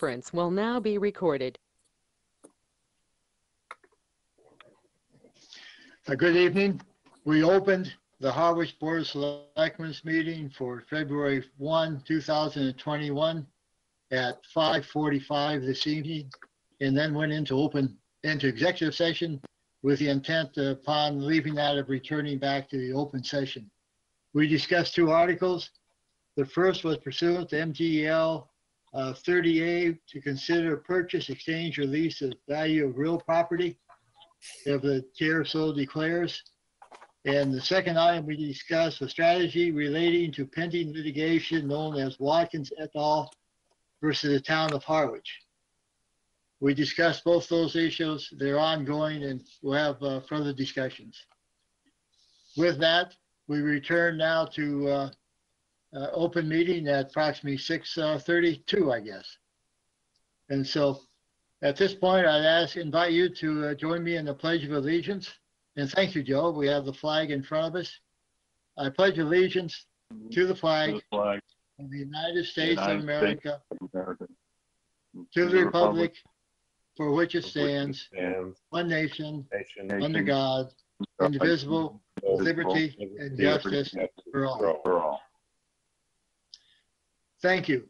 conference will now be recorded. Uh, Good evening. We opened the Harwich Board of Selectmen's meeting for February 1, 2021 at 5:45 this evening, and then went into open, into executive session with the intent upon leaving that of returning back to the open session. We discussed two articles. The first was pursuant to MGL uh, 30A to consider purchase, exchange, or lease of value of real property if the chair so declares. And the second item we discussed was strategy relating to pending litigation known as Watkins et al. versus the town of Harwich. We discussed both those issues. They're ongoing and we'll have uh, further discussions. With that, we return now to uh, uh, open meeting at approximately 6:32, I guess. And so at this point, I'd ask, invite you to uh, join me in the Pledge of Allegiance. And thank you, Joe. We have the flag in front of us. I pledge allegiance to the flag to the flag of the United States of United America, of America, to the republic for which it for which it stands, stands, one nation, nation, under God, indivisible, with liberty and justice for all. For all. Thank you.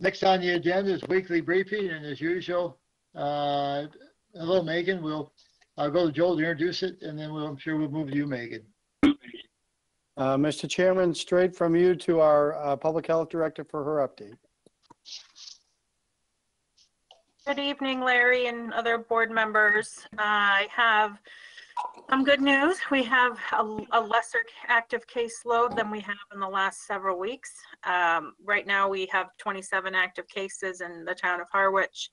Next on the agenda is weekly briefing, and as usual, uh, hello, Megan. We'll, I'll go to Joel to introduce it, and then we'll, I'm sure we'll move to you, Megan. Uh, Mr. Chairman, straight from you to our uh, Public Health Director for her update. Good evening, Larry and other board members. I have some good news. We have a a lesser active caseload than we have in the last several weeks. Um, Right now, we have 27 active cases in the town of Harwich.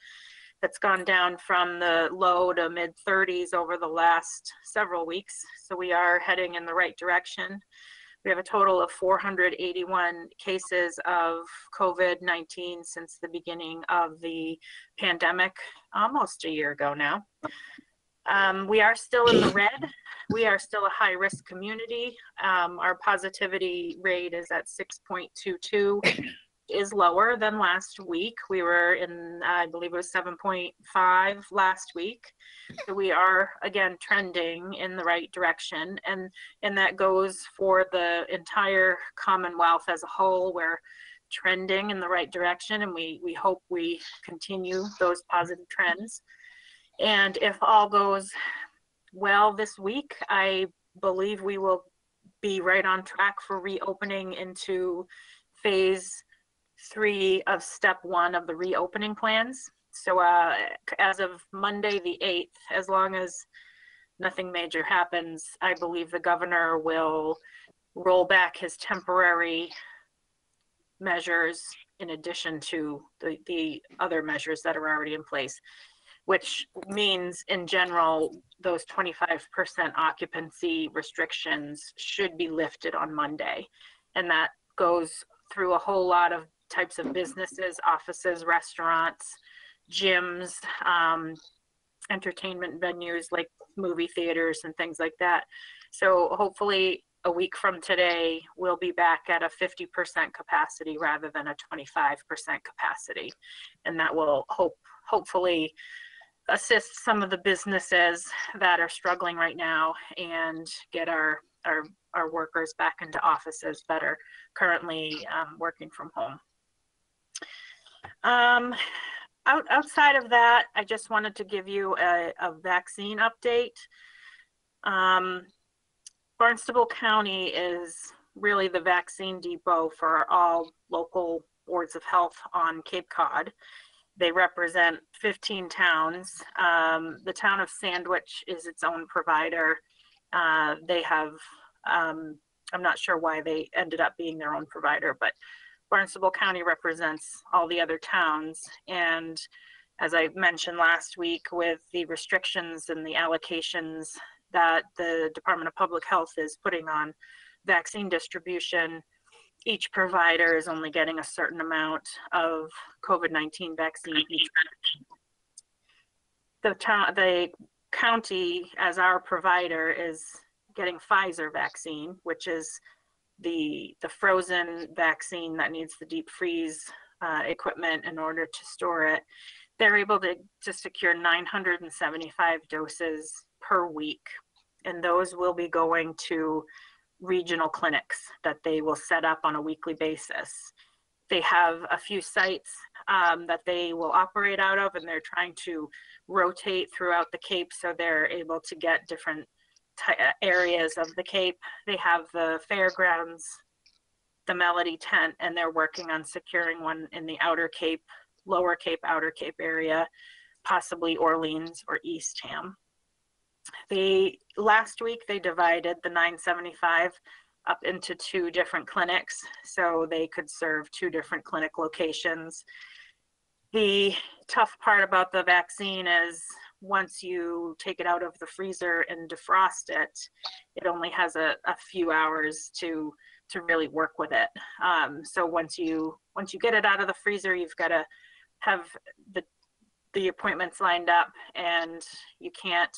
That's gone down from the low to mid 30s over the last several weeks. So we are heading in the right direction. We have a total of 481 cases of COVID-19 since the beginning of the pandemic almost a year ago now. Um, we are still in the red. We are still a high risk community. Um, our positivity rate is at 6.22, is lower than last week. We were in, I believe it was 7.5 last week. So we are again trending in the right direction, and and that goes for the entire Commonwealth as a whole. We're trending in the right direction, and we we hope we continue those positive trends. And if all goes well this week, I believe we will be right on track for reopening into phase three of step one of the reopening plans. So uh, as of Monday, the 8th, as long as nothing major happens, I believe the governor will roll back his temporary measures in addition to the, the other measures that are already in place which means in general, those 25% occupancy restrictions should be lifted on Monday. And that goes through a whole lot of types of businesses, offices, restaurants, gyms, um, entertainment venues like movie theaters and things like that. So hopefully a week from today, we'll be back at a 50% capacity rather than a 25% capacity. And that will hope, hopefully assist some of the businesses that are struggling right now and get our, our, our workers back into offices that are currently um, working from home. Um, out, outside of that, I just wanted to give you a, a vaccine update. Um, Barnstable County is really the vaccine depot for all local boards of health on Cape Cod. They represent 15 towns. Um, the town of Sandwich is its own provider. Uh, they have, um, I'm not sure why they ended up being their own provider, but Barnstable County represents all the other towns. And as I mentioned last week, with the restrictions and the allocations that the Department of Public Health is putting on vaccine distribution, each provider is only getting a certain amount of COVID-19 vaccine each. The town, the county as our provider is getting Pfizer vaccine, which is the, the frozen vaccine that needs the deep freeze uh, equipment in order to store it. They're able to, to secure 975 doses per week. And those will be going to regional clinics that they will set up on a weekly basis. They have a few sites um, that they will operate out of, and they're trying to rotate throughout the Cape so they're able to get different uh, areas of the Cape. They have the fairgrounds, the Melody tent, and they're working on securing one in the Outer Cape, Lower Cape, Outer Cape area, possibly Orleans or Eastham. They last week they divided the 975 up into two different clinics so they could serve two different clinic locations. The tough part about the vaccine is once you take it out of the freezer and defrost it, it only has a, a few hours to to really work with it. Um, so once you once you get it out of the freezer, you've got to have the the appointments lined up, and you can't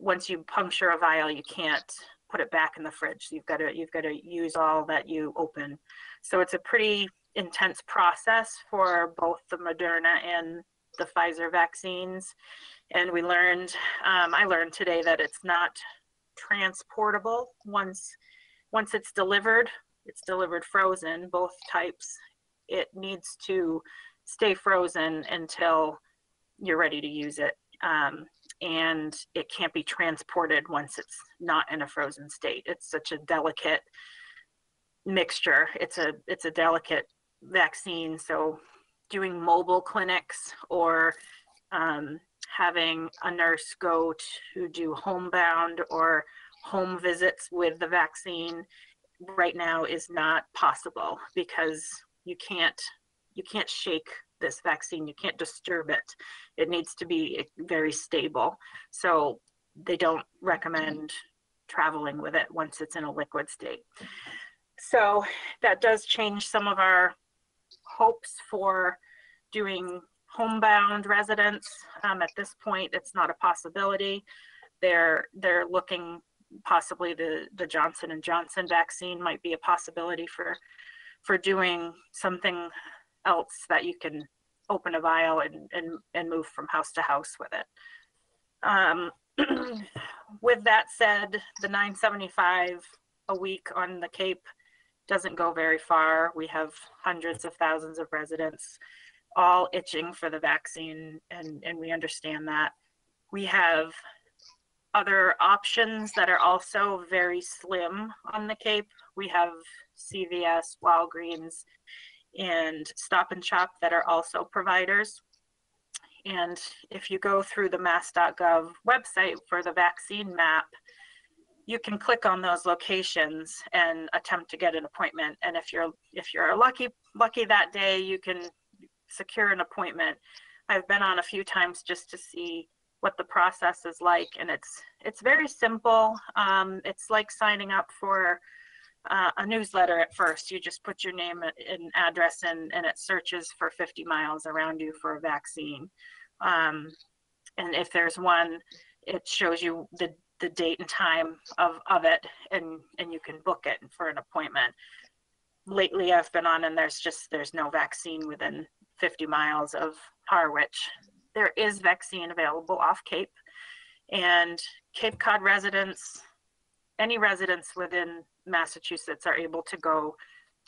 once you puncture a vial, you can't put it back in the fridge. You've got to you've got to use all that you open. So it's a pretty intense process for both the Moderna and the Pfizer vaccines. And we learned, um, I learned today that it's not transportable once once it's delivered. It's delivered frozen, both types. It needs to stay frozen until you're ready to use it. Um, and it can't be transported once it's not in a frozen state. It's such a delicate mixture. It's a it's a delicate vaccine. So doing mobile clinics or um, having a nurse go to do homebound or home visits with the vaccine right now is not possible because you can't you can't shake this vaccine you can't disturb it. It needs to be very stable. So they don't recommend traveling with it once it's in a liquid state. So that does change some of our hopes for doing homebound residents. Um, at this point it's not a possibility. They're they're looking possibly the the johnson and johnson vaccine might be a possibility for for doing something else that you can open a vial and, and, and move from house to house with it. Um, with that said, the 975 a week on the Cape doesn't go very far. We have hundreds of thousands of residents all itching for the vaccine, and, and we understand that. We have other options that are also very slim on the Cape. We have CVS, Walgreens, and Stop and Shop that are also providers. And if you go through the mass.gov website for the vaccine map, you can click on those locations and attempt to get an appointment. And if you're if you're lucky lucky that day, you can secure an appointment. I've been on a few times just to see what the process is like, and it's it's very simple. Um, it's like signing up for uh, a newsletter at first. You just put your name and address in, and it searches for 50 miles around you for a vaccine. Um, and if there's one, it shows you the, the date and time of, of it, and, and you can book it for an appointment. Lately, I've been on, and there's just there's no vaccine within 50 miles of Harwich. There is vaccine available off Cape, and Cape Cod residents, any residents within Massachusetts are able to go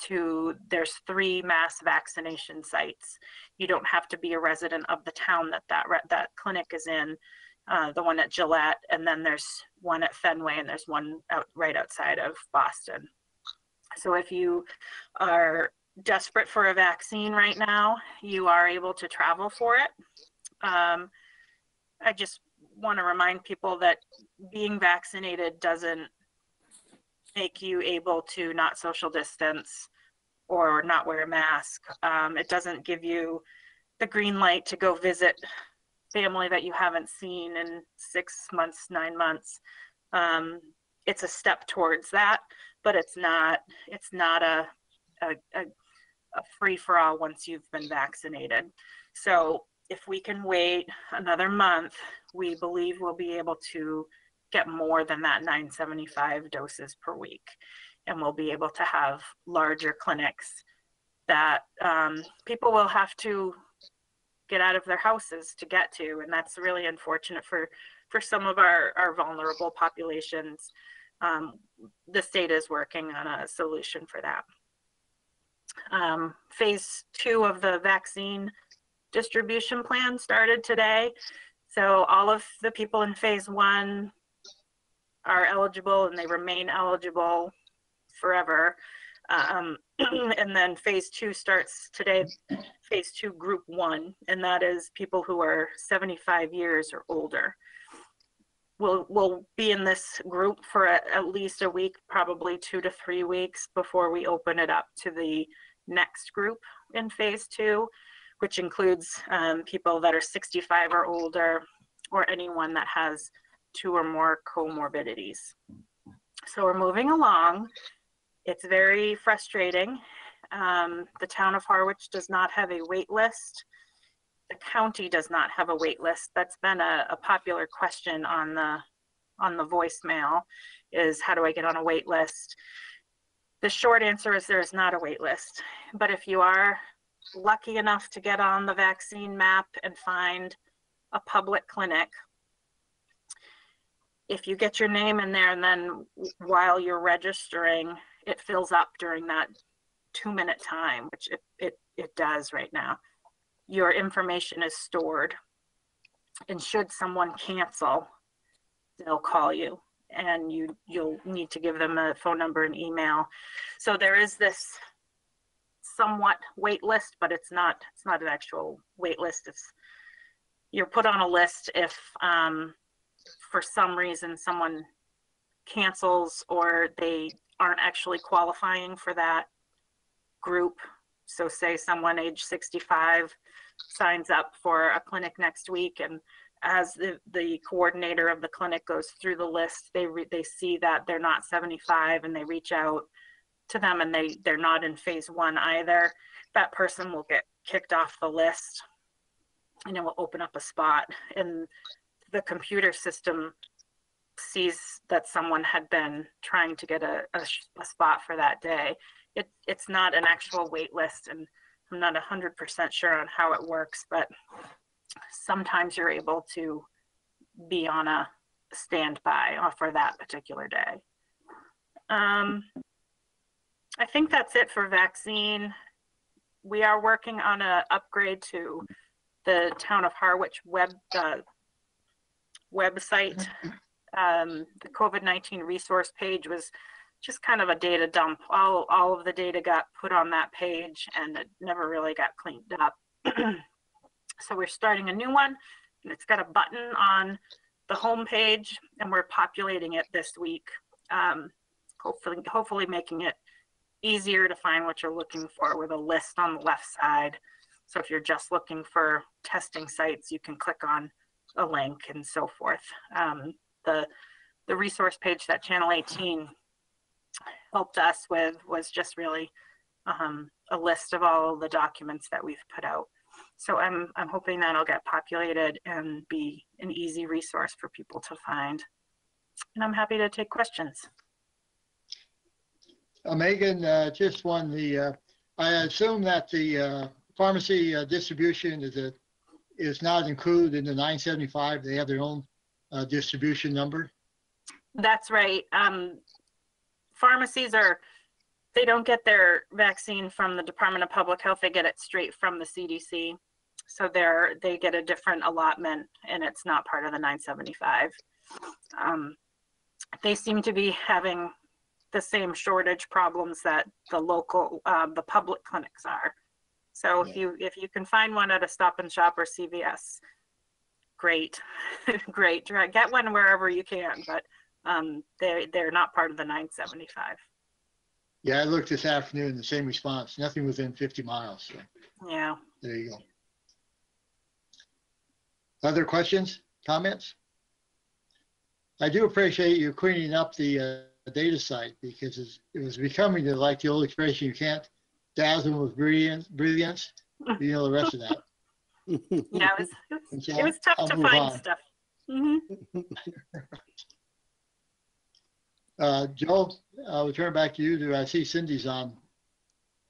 to, there's three mass vaccination sites. You don't have to be a resident of the town that that, re- that clinic is in. Uh, the one at Gillette, and then there's one at Fenway, and there's one out right outside of Boston. So if you are desperate for a vaccine right now, you are able to travel for it. Um, I just want to remind people that being vaccinated doesn't make you able to not social distance or not wear a mask. Um, it doesn't give you the green light to go visit family that you haven't seen in six months, nine months. Um, it's a step towards that, but it's not. It's not a a, a, a free for all once you've been vaccinated. So if we can wait another month, we believe we'll be able to get more than that 975 doses per week. And we'll be able to have larger clinics that um, people will have to get out of their houses to get to, and that's really unfortunate for for some of our our vulnerable populations. Um, the state is working on a solution for that. Um, phase two of the vaccine distribution plan started today. So all of the people in phase one are eligible and they remain eligible forever. Um, and then phase two starts today, phase two, group one, and that is people who are 75 years or older. We'll, we'll be in this group for at, at least a week, probably two to three weeks before we open it up to the next group in phase two, which includes um, people that are 65 or older or anyone that has two or more comorbidities. So we're moving along. It's very frustrating. Um, the town of Harwich does not have a wait list. The county does not have a wait list. That's been a, a popular question on the on the voicemail is how do I get on a wait list? The short answer is there is not a wait list. But if you are lucky enough to get on the vaccine map and find a public clinic, if you get your name in there and then while you're registering, it fills up during that two minute time, which it, it, it does right now. Your information is stored. And should someone cancel, they'll call you and you, you'll need to give them a phone number and email. So there is this somewhat wait list, but it's not, it's not an actual wait list. It's, you're put on a list if, um, for some reason someone cancels or they aren't actually qualifying for that group. So say someone age 65 signs up for a clinic next week and as the, the coordinator of the clinic goes through the list, they, re, they see that they're not 75 and they reach out to them and they, they're not in phase one either. That person will get kicked off the list and it will open up a spot and the computer system sees that someone had been trying to get a, a, a spot for that day. It, it's not an actual wait list and I'm not 100% sure on how it works, but sometimes you're able to be on a standby for that particular day. Um, I think that's it for vaccine. We are working on a upgrade to the town of Harwich web uh, website. Um, the COVID-19 resource page was just kind of a data dump. All, all of the data got put on that page and it never really got cleaned up. so we're starting a new one and it's got a button on the home page and we're populating it this week. Um, hopefully, hopefully making it easier to find what you're looking for with a list on the left side. So if you're just looking for testing sites, you can click on a link and so forth. Um, the, the resource page that Channel 18 helped us with was just really um, a list of all the documents that we've put out. So I'm, I'm hoping that'll get populated and be an easy resource for people to find. And I'm happy to take questions. Uh, Megan, uh, just one, the, uh, I assume that the, uh, pharmacy uh, distribution is a, is not included in the nine seventy-five. They have their own, uh, distribution number. That's right. Um, pharmacies are, they don't get their vaccine from the Department of Public Health. They get it straight from the CDC. So they're, they get a different allotment and it's not part of the 975. Um, they seem to be having the same shortage problems that the local, uh, the public clinics are. So if Yeah. you, if you can find one at a Stop and Shop or CVS, great, great. Try- Get one wherever you can, but um, they, they're not part of the 975. Yeah, I looked this afternoon, the same response, nothing within fifty miles. So Yeah. there you go. Other questions, comments? I do appreciate you cleaning up the, uh, data site because it's- it was becoming like the old expression, you can't dazzle with brilliance, brilliance. You know the rest of that. Yeah, it was, it was, so it was tough I'll to find on. stuff. hmm Uh, Joe, I'll turn back to you. Do I see Cindy's on?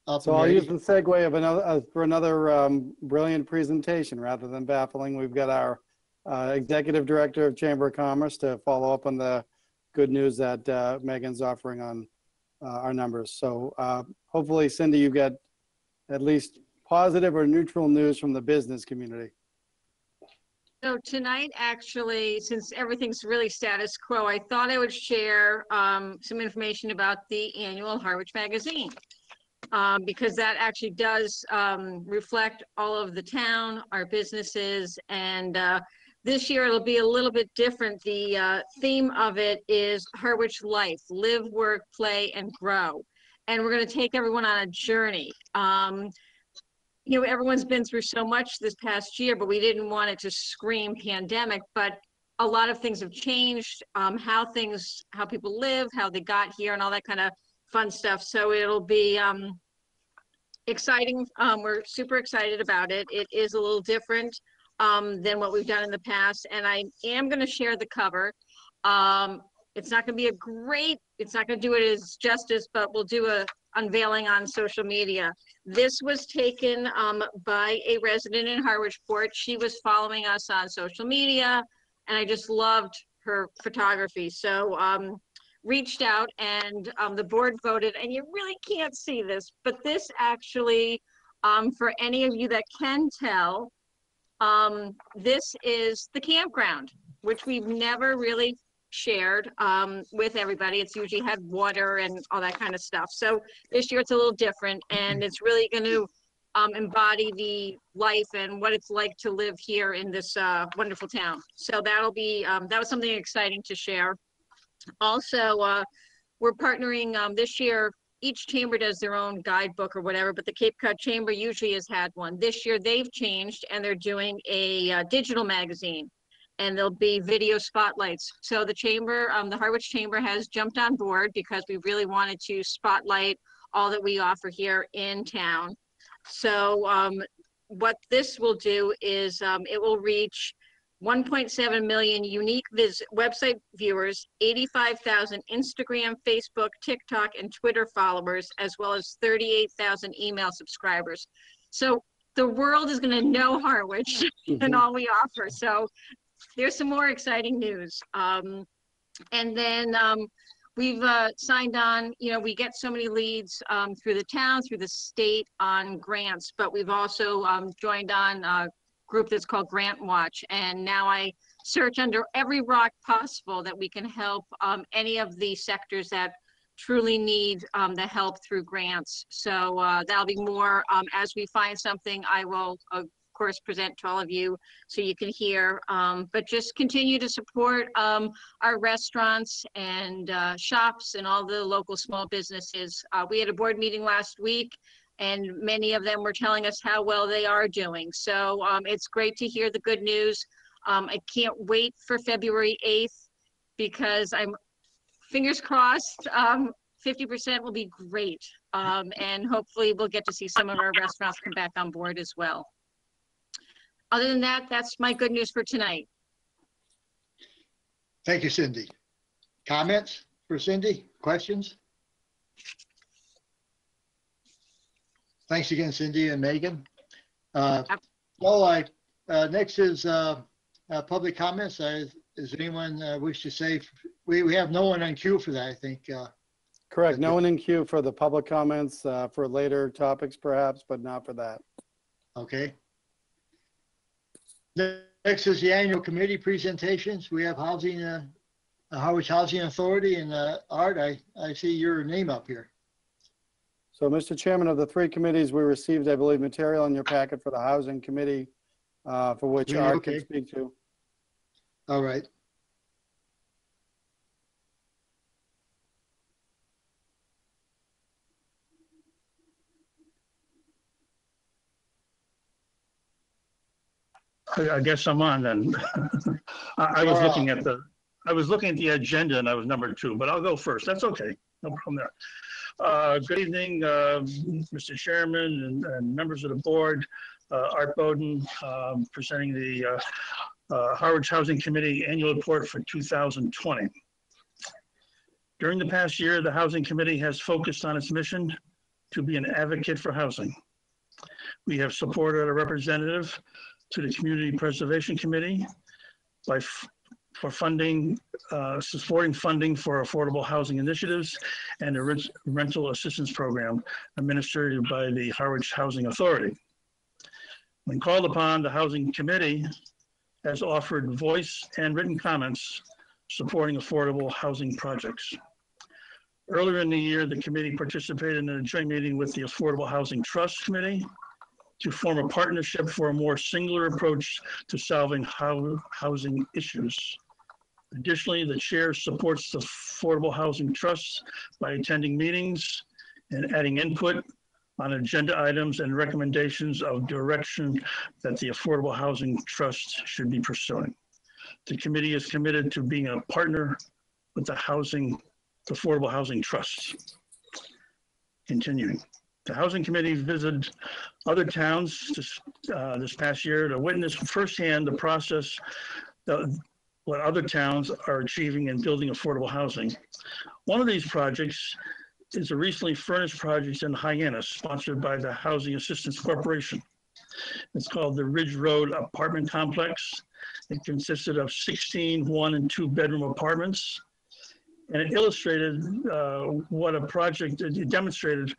up So I'll use the segue of another, uh, for another um, brilliant presentation rather than baffling. We've got our uh, Executive Director of Chamber of Commerce to follow up on the good news that uh, Megan's offering on uh, our numbers. So uh, hopefully Cindy, you get at least positive or neutral news from the business community. So tonight, actually, since everything's really status quo, I thought I would share um, some information about the annual Harwich Magazine. Um, because that actually does um, reflect all of the town, our businesses, and uh, this year it'll be a little bit different. The uh, theme of it is Harwich Life, live, work, play, and grow. And we're gonna take everyone on a journey. Um, you know, everyone's been through so much this past year, but we didn't want it to scream pandemic, but a lot of things have changed, um, how things, how people live, how they got here and all that kind of fun stuff. So it'll be, um, exciting. Um, we're super excited about it. It is a little different, um, than what we've done in the past, and I am gonna share the cover. Um, it's not gonna be a great, it's not gonna do it as justice, but we'll do a unveiling on social media. This was taken um, by a resident in Harwichport. She was following us on social media, and I just loved her photography. So um, reached out, and um, the board voted. And you really can't see this, but this actually, um, for any of you that can tell, um, this is the campground, which we've never really shared um, with everybody. It's usually had water and all that kind of stuff. So this year it's a little different and it's really going to um, embody the life and what it's like to live here in this uh, wonderful town. So that'll be, um, that was something exciting to share. Also, uh, we're partnering um, this year, each chamber does their own guidebook or whatever, but the Cape Cod Chamber usually has had one. This year they've changed and they're doing a uh, digital magazine and there'll be video spotlights. So the chamber, um, the Harwich Chamber has jumped on board because we really wanted to spotlight all that we offer here in town. So, um, what this will do is, um, it will reach 1.7 million unique vis- website viewers, 85,000 Instagram, Facebook, TikTok, and Twitter followers, as well as 38,000 email subscribers. So the world is going to know Harwich and all we offer. So there's some more exciting news. Um, and then, um, we've, uh, signed on, you know, we get so many leads, um, through the town, through the state on grants, but we've also, um, joined on a group that's called Grant Watch. And now I search under every rock possible that we can help, um, any of the sectors that truly need, um, the help through grants. So, uh, that'll be more, um, as we find something, I will, of course, present to all of you so you can hear. Um, but just continue to support um, our restaurants and uh, shops and all the local small businesses. Uh, we had a board meeting last week and many of them were telling us how well they are doing. So um, it's great to hear the good news. Um, I can't wait for February 8th because I'm, fingers crossed, um, 50% will be great. Um, and hopefully we'll get to see some of our restaurants come back on board as well. Other than that, that's my good news for tonight. Thank you, Cindy. Comments for Cindy? Questions? Thanks again, Cindy and Megan. Uh, Yep. Well, I, uh, next is uh, uh, public comments. Uh, Does anyone uh, wish to say, we, we have no one on queue for that, I think. uh, Correct. No one in queue for the public comments, uh, for later topics perhaps, but not for that. Okay. Next is the annual committee presentations. We have housing, uh, uh, Housing Authority and uh, Art, I, I see your name up here. So, Mr. Chairman, of the three committees, we received, I believe, material in your packet for the Housing Committee, uh, for which Yeah, Art can okay. speak to. All right. I I guess I'm on then. I I was looking at the, I was looking at the agenda and I was number two, but I'll go first. That's okay. No problem there. Uh, Good evening, uh, Mr. Chairman and- and members of the board. Uh, Art Bowden, um, presenting the uh, uh, Harwich Housing Committee Annual Report for 2020. During the past year, the Housing Committee has focused on its mission to be an advocate for housing. We have supported a representative to the Community Preservation Committee by, for funding, uh, supporting funding for affordable housing initiatives and rent- rental assistance program administered by the Harwich Housing Authority. When called upon, the Housing Committee has offered voice and written comments supporting affordable housing projects. Earlier in the year, the committee participated in a joint meeting with the Affordable Housing Trust Committee to form a partnership for a more singular approach to solving hou- housing issues. Additionally, the chair supports the Affordable Housing Trust by attending meetings and adding input on agenda items and recommendations of direction that the Affordable Housing Trust should be pursuing. The committee is committed to being a partner with the Housing, the Affordable Housing Trust. Continuing, the Housing Committee visited other towns this, uh, this past year to witness firsthand the process that what other towns are achieving in building affordable housing. One of these projects is a recently furnished project in Hyannis, sponsored by the Housing Assistance Corporation. It's called the Ridge Road Apartment Complex. It consisted of 16 one and two bedroom apartments. And it illustrated uh, what a project, it demonstrated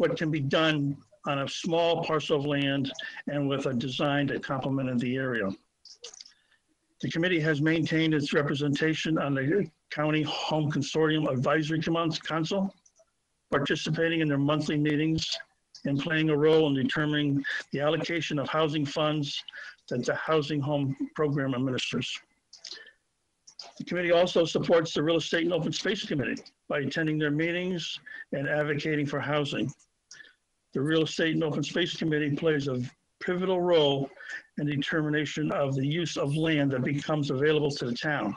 what can be done on a small parcel of land and with a design that complemented the area. The committee has maintained its representation on the County Home Consortium Advisory Council, participating in their monthly meetings and playing a role in determining the allocation of housing funds that the Housing Home Program administers. The committee also supports the Real Estate and Open Space Committee by attending their meetings and advocating for housing. The Real Estate and Open Space Committee plays a pivotal role in determination of the use of land that becomes available to the town.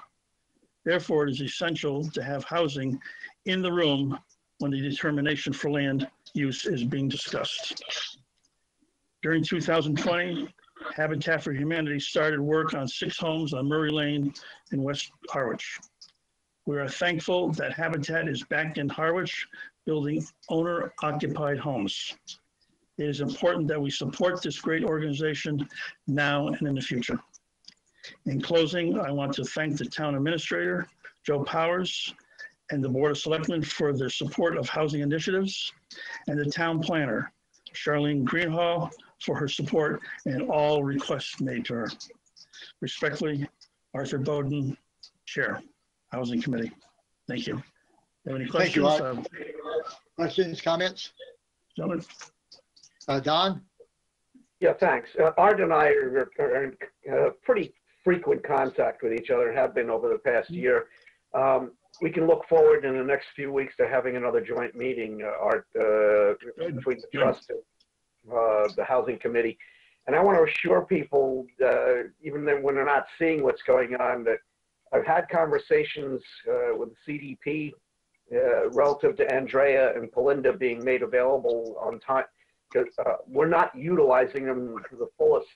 Therefore, it is essential to have housing in the room when the determination for land use is being discussed. During 2020, Habitat for Humanity started work on six homes on Murray Lane in West Harwich. We are thankful that Habitat is back in Harwich, building owner-occupied homes. It is important that we support this great organization now and in the future. In closing, I want to thank the town administrator, Joe Powers, and the Board of Selectmen for their support of housing initiatives, and the town planner, Charleen Greenhalgh, for her support and all requests made to her. Respectfully, Arthur Bowden, Chair, Housing Committee. Thank you. Have any Thank you, questions? Art. Um, Questions, comments? Gentlemen, Uh, Don? Yeah, thanks. Uh, Art and I are, are in uh, pretty frequent contact with each other, and have been over the past year. Um, we can look forward in the next few weeks to having another joint meeting, uh, Art, uh, between the Good. trust and uh, the housing committee. And I want to assure people, uh, even then when they're not seeing what's going on, that I've had conversations uh, with the CDP uh, relative to Andrea and Belinda being made available on time because uh, we're not utilizing them to the fullest.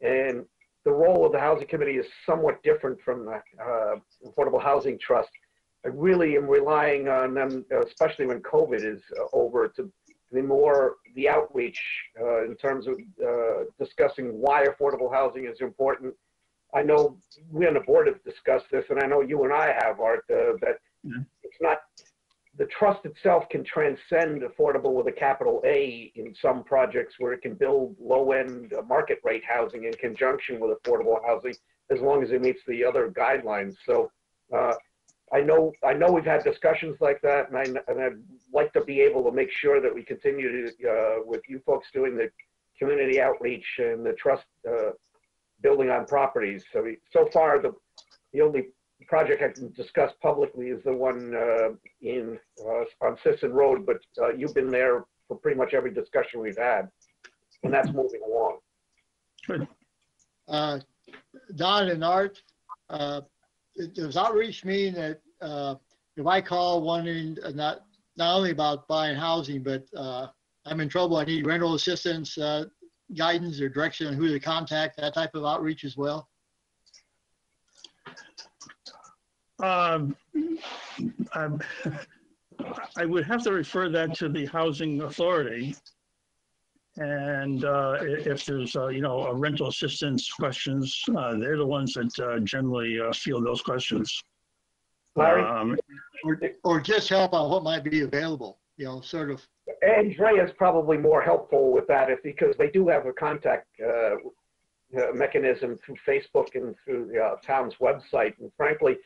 And the role of the housing committee is somewhat different from the uh, Affordable Housing Trust. I really am relying on them, especially when COVID is uh, over, to be more the outreach uh, in terms of discussing why affordable housing is important. I know we on the board have discussed this, and I know you and I have, Art, uh, that Yeah. it's not the trust itself can transcend affordable with a capital A in some projects where it can build low-end uh, market rate housing in conjunction with affordable housing as long as it meets the other guidelines. So uh, I know I know we've had discussions like that, and, I, and I'd like to be able to make sure that we continue to uh, with you folks doing the community outreach and the trust uh, building on properties. So we, so far the the only project I can discuss publicly is the one uh, in, uh, on Sisson Road, but uh, you've been there for pretty much every discussion we've had, and that's moving along. Uh, Don and Art, uh, does outreach mean that uh, if I call wanting, uh, not, not only about buying housing, but uh, I'm in trouble, I need rental assistance, uh, guidance or direction on who to contact, that type of outreach as well? Um, I'm, I would have to refer that to the housing authority. And uh, if there's, uh, you know, a rental assistance questions, uh, they're the ones that uh, generally uh, field those questions. Larry? Um, Or, or just help on what might be available, you know, sort of, Andrea's probably more helpful with that if, because they do have a contact uh, uh, mechanism through Facebook and through the uh, town's website. And frankly,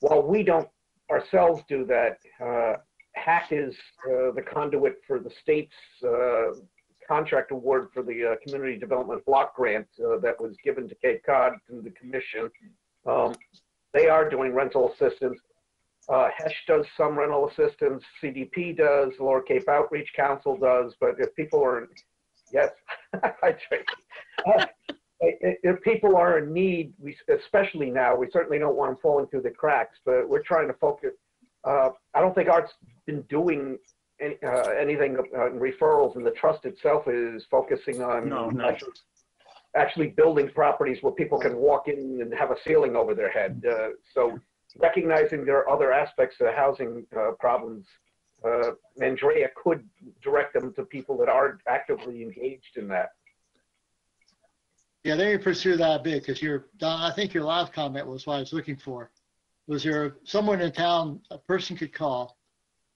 while we don't ourselves do that, uh, HAC is uh, the conduit for the state's uh, contract award for the Community Development Block Grant that was given to Cape Cod through the commission. Um, They are doing rental assistance. Uh, Hesh does some rental assistance, CDP does, Lower Cape Outreach Council does, but if people are, yes, I think. Uh, If, people are in need, we, especially now, we certainly don't want them falling through the cracks, but we're trying to focus. Uh, I don't think Art's been doing any, uh, anything uh, in referrals and the trust itself is focusing on No, no. actually- actually building properties where people can walk in and have a ceiling over their head. Uh, so recognizing there are other aspects of the housing uh, problems, uh, Andrea could direct them to people that are actively engaged in that. yeah, me pursue that a bit, because your, I think your last comment was what I was looking for. Was there someone in town, a person could call,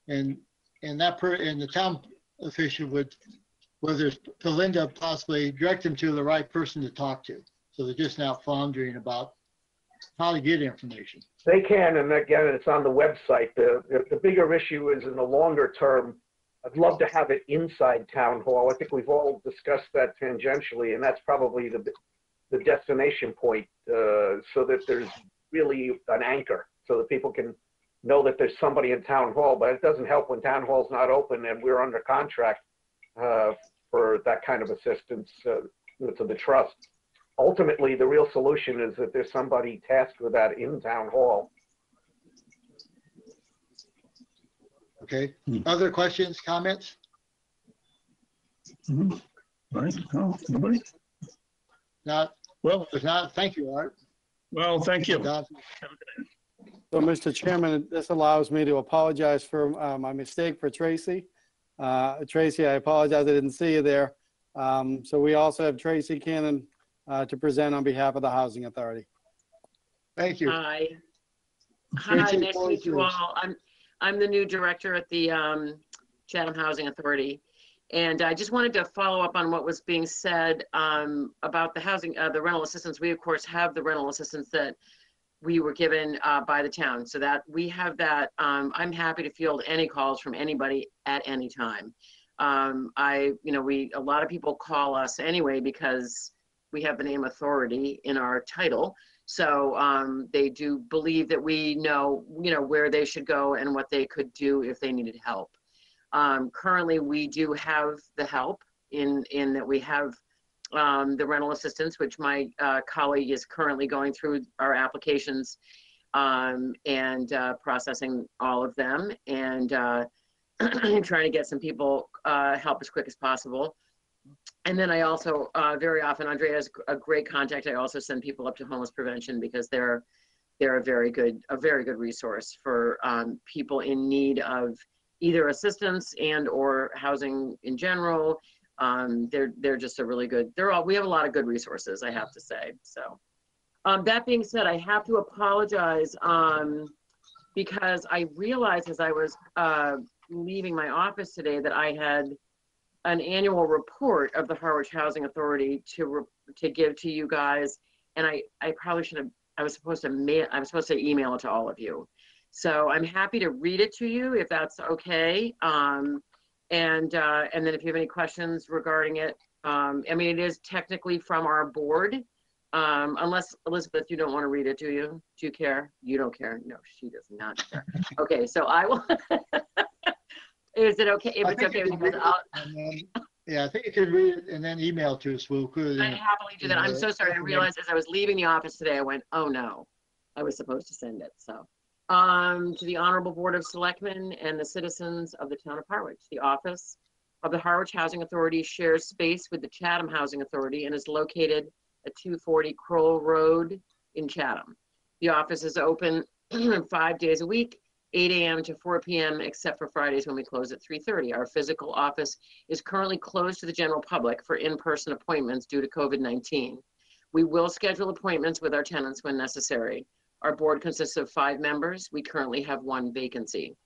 and, and that per, and the town official would, whether it's Belinda possibly direct them to the right person to talk to. So they're just now floundering about how to get information. They can, and again, it's on the website. The, the, the bigger issue is in the longer term, I'd love to have it inside town hall. I think we've all discussed that tangentially, and that's probably the, the destination point, uh, so that there's really an anchor, so that people can know that there's somebody in town hall, but it doesn't help when town hall's not open and we're under contract, uh, for that kind of assistance, uh, to the trust. Ultimately, the real solution is that there's somebody tasked with that in town hall. Okay, Hmm. other questions, comments? mhm. Right, no, nobody? Not, Well, if not, thank you, Art. well, thank you. Don, So, Mr. Chairman, this allows me to apologize for uh, my mistake for Tracy. Uh, Tracy, I apologize, I didn't see you there. Um, So we also have Tracy Cannon uh, to present on behalf of the Housing Authority. Thank you. Hi. Hi, Tracy, nice to meet you apologies. all. I'm, I'm the new director at the um, Chatham Housing Authority. And I just wanted to follow up on what was being said um, about the housing, uh, the rental assistance. We, of course, have the rental assistance that we were given uh, by the town. So that we have that. Um, I'm happy to field any calls from anybody at any time. Um, I, you know, we, a lot of people call us anyway because we have the name authority in our title. So um, they do believe that we know, you know, where they should go and what they could do if they needed help. Um, currently, we do have the help in in that we have um, the rental assistance, which my uh, colleague is currently going through our applications um, and uh, processing all of them and uh, trying to get some people uh, help as quick as possible. And then I also, uh, very often, Andrea is a great contact. I also send people up to homeless prevention because they're, they're a very good, a very good resource for um, people in need of either assistance and or housing in general. Um, they're, they're just a really good, they're all, we have a lot of good resources, I have to say, so. Um, that being said, I have to apologize, um, because I realized as I was, uh, leaving my office today that I had an annual report of the Harwich Housing Authority to, re- to give to you guys. And I, I probably should have, I was supposed to mail, I was supposed to email it to all of you. So I'm happy to read it to you if that's okay. Um, and, uh, and then if you have any questions regarding it, um, I mean, it is technically from our board. Um, unless Elizabeth, you don't want to read it, do you? Do you care? You don't care? No, she does not care. Okay, so I will. Is it okay? If I it's think okay you with can you, read I'll, and then- Yeah, I think you could read it and then email to us. We'll it I in. happily do that. I'm so sorry. I realized as I was leaving the office today, I went, oh no, I was supposed to send it, so. Um, to the Honorable Board of Selectmen and the citizens of the town of Harwich, the office of the Harwich Housing Authority shares space with the Chatham Housing Authority and is located at 240 Crowell Road in Chatham. The office is open five days a week, 8 AM to 4 PM, except for Fridays when we close at 3:30. Our physical office is currently closed to the general public for in-person appointments due to COVID-19. We will schedule appointments with our tenants when necessary. Our board consists of five members. We currently have one vacancy.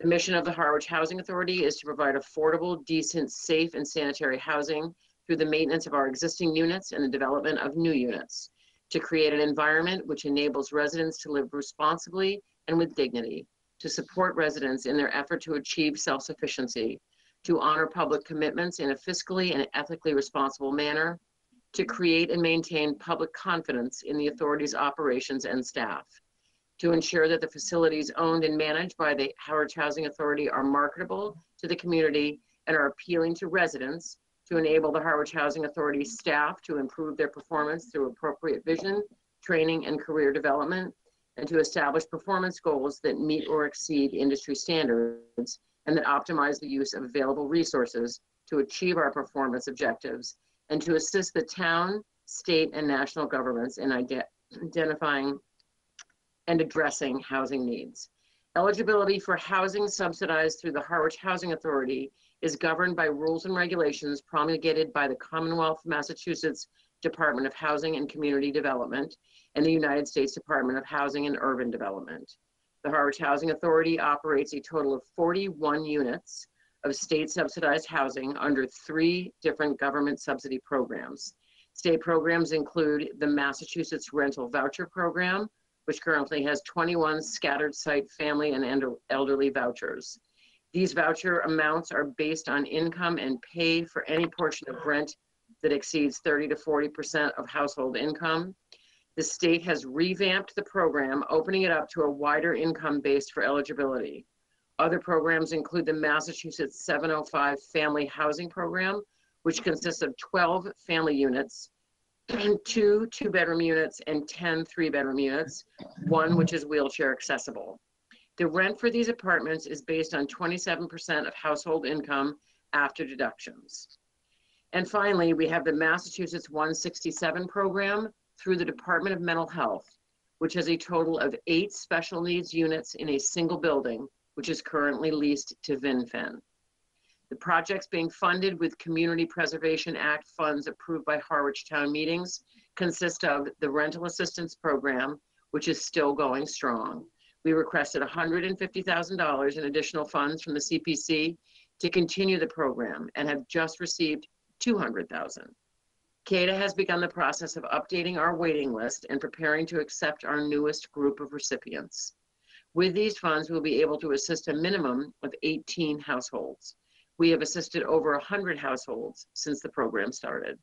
The mission of the Harwich Housing Authority is to provide affordable, decent, safe, and sanitary housing through the maintenance of our existing units and the development of new units, to create an environment which enables residents to live responsibly and with dignity, to support residents in their effort to achieve self-sufficiency, to honor public commitments in a fiscally and ethically responsible manner, to create and maintain public confidence in the authority's operations and staff, to ensure that the facilities owned and managed by the Harwich Housing Authority are marketable to the community and are appealing to residents, to enable the Harwich Housing Authority staff to improve their performance through appropriate vision, training, and career development, and to establish performance goals that meet or exceed industry standards and that optimize the use of available resources to achieve our performance objectives, and to assist the town, state, and national governments in ide- identifying and addressing housing needs. Eligibility for housing subsidized through the Harwich Housing Authority is governed by rules and regulations promulgated by the Commonwealth of Massachusetts Department of Housing and Community Development and the United States Department of Housing and Urban Development. The Harwich Housing Authority operates a total of 41 units of state subsidized housing under three different government subsidy programs. State programs include the Massachusetts Rental Voucher Program, which currently has 21 scattered site family and elderly vouchers. These voucher amounts are based on income and pay for any portion of rent that exceeds 30 to 40% of household income. The state has revamped the program, opening it up to a wider income base for eligibility. Other programs include the Massachusetts 705 Family Housing Program, which consists of 12 family units, two two-bedroom units, and 10 three-bedroom units, one which is wheelchair accessible. The rent for these apartments is based on 27% of household income after deductions. And finally, we have the Massachusetts 167 program through the Department of Mental Health, which has a total of eight special needs units in a single building, which is currently leased to Vinfen. The projects being funded with Community Preservation Act funds approved by Harwich Town meetings consist of the Rental Assistance Program, which is still going strong. We requested $150,000 in additional funds from the CPC to continue the program and have just received 200,000. CADA has begun the process of updating our waiting list and preparing to accept our newest group of recipients. With these funds, we'll be able to assist a minimum of 18 households. We have assisted over 100 households since the program started.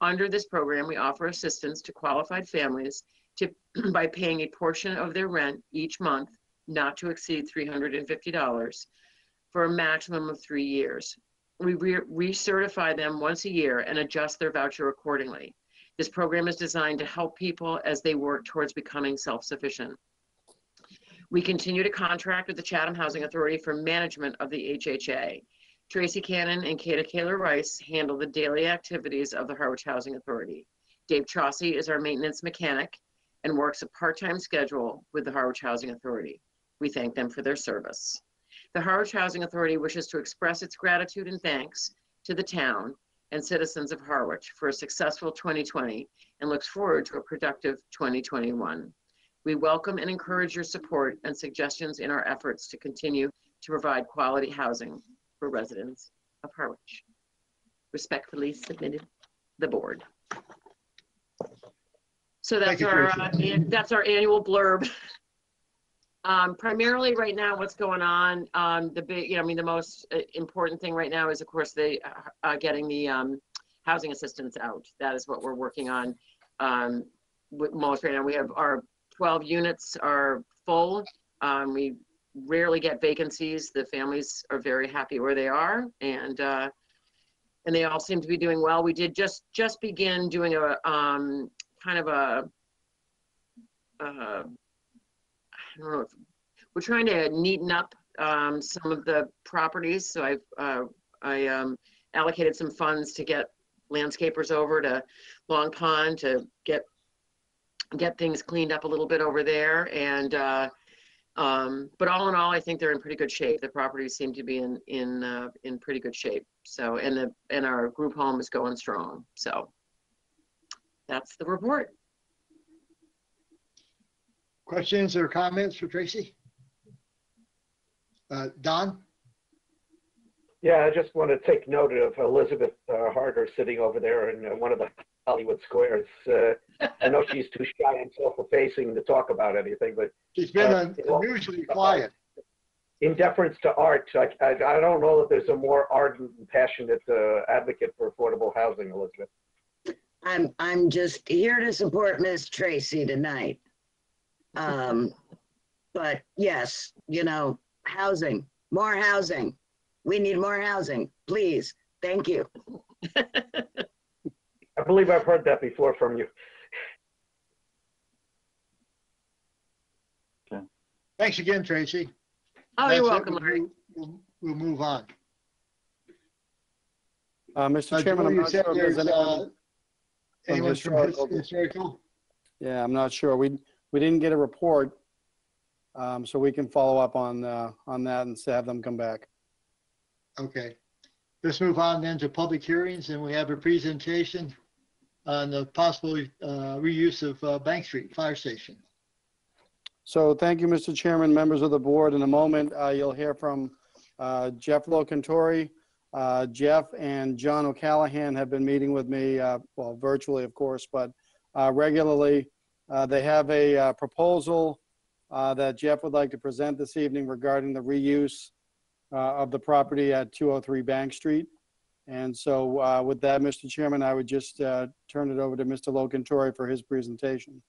Under this program, we offer assistance to qualified families to, by paying a portion of their rent each month, not to exceed $350, for a maximum of three years. We re- recertify them once a year and adjust their voucher accordingly. This program is designed to help people as they work towards becoming self-sufficient. We continue to contract with the Chatham Housing Authority for management of the HHA. Tracy Cannon and Kata Kaler Rice handle the daily activities of the Harwich Housing Authority. Dave Chauncey is our maintenance mechanic and works a part-time schedule with the Harwich Housing Authority. We thank them for their service. The Harwich Housing Authority wishes to express its gratitude and thanks to the town and citizens of Harwich for a successful 2020 and looks forward to a productive 2021. We welcome and encourage your support and suggestions in our efforts to continue to provide quality housing for residents of Harwich. Respectfully submitted, the board. So that's you, our, uh, an- that's our annual blurb. Um, primarily right now, what's going on, um, the big, you know, I mean, the most uh, important thing right now is, of course, the, uh, uh, getting the, um, housing assistance out. That is what we're working on, um, most right now. We have our twelve units are full. Um, we rarely get vacancies. The families are very happy where they are and, uh, and they all seem to be doing well. We did just, just begin doing a, um, kind of a, I don't know, if- we're trying to neaten up, um, some of the properties. So I've, uh, I, um, allocated some funds to get landscapers over to Long Pond to get, get things cleaned up a little bit over there. And, uh, Um, but all in all, I think they're in pretty good shape. The properties seem to be in, in, uh, in pretty good shape. So, and the, and our group home is going strong. So that's the report. Questions or comments for Tracy? Uh, Don? Yeah, I just want to take note of Elizabeth uh, Harder sitting over there in uh, one of the Hollywood squares. Uh, I know she's too shy and self-effacing to talk about anything, but She's been Uh, unusually quiet. in deference to art, I, I, I don't know that there's a more ardent and passionate uh, advocate for affordable housing, Elizabeth. I'm, I'm just here to support Miss Tracy tonight. Um, but yes, you know, housing, more housing. We need more housing, please. Thank you. I believe I've heard that before from you. Thanks again, Tracy. Oh, That's you're it. welcome, We'll Larry. move- We'll, we'll move on. Uh, Uh, Mr. Chairman, I'm Joe, you not said sure if there's there's, anyone. uh, Anyone from historical- his- historical? Yeah, I'm not sure. We, we didn't get a report. Um, so we can follow up on, uh, on that and have them come back. Okay. Let's move on then to public hearings and we have a presentation on the possible uh, reuse of uh, Bank Street Fire Station. So thank you, Mr. Chairman, members of the board. In a moment, uh, you'll hear from uh, Jeff Locantori. Uh, Jeff and John O'Callahan have been meeting with me, uh, well, virtually, of course, but uh, regularly. Uh, They have a uh, proposal uh, that Jeff would like to present this evening regarding the reuse uh, of the property at 203 Bank Street. And so uh, with that, Mr. Chairman, I would just uh, turn it over to Mr. Locantori for his presentation.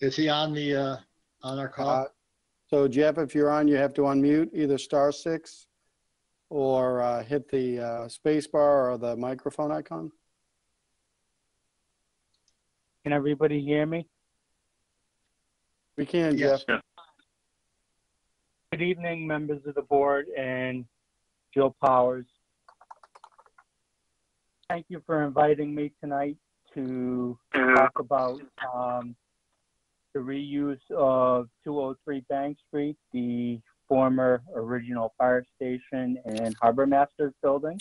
Is he on the, uh, on our Uh, call? So Jeff, if you're on, you have to unmute either star six or uh, hit the uh, space bar or the microphone icon. Can everybody hear me? We can, Yes. Jeff. Good evening, members of the board and Jill Powers. Thank you for inviting me tonight to talk about um, the reuse of 203 Bank Street, the former original fire station and harbor master's building.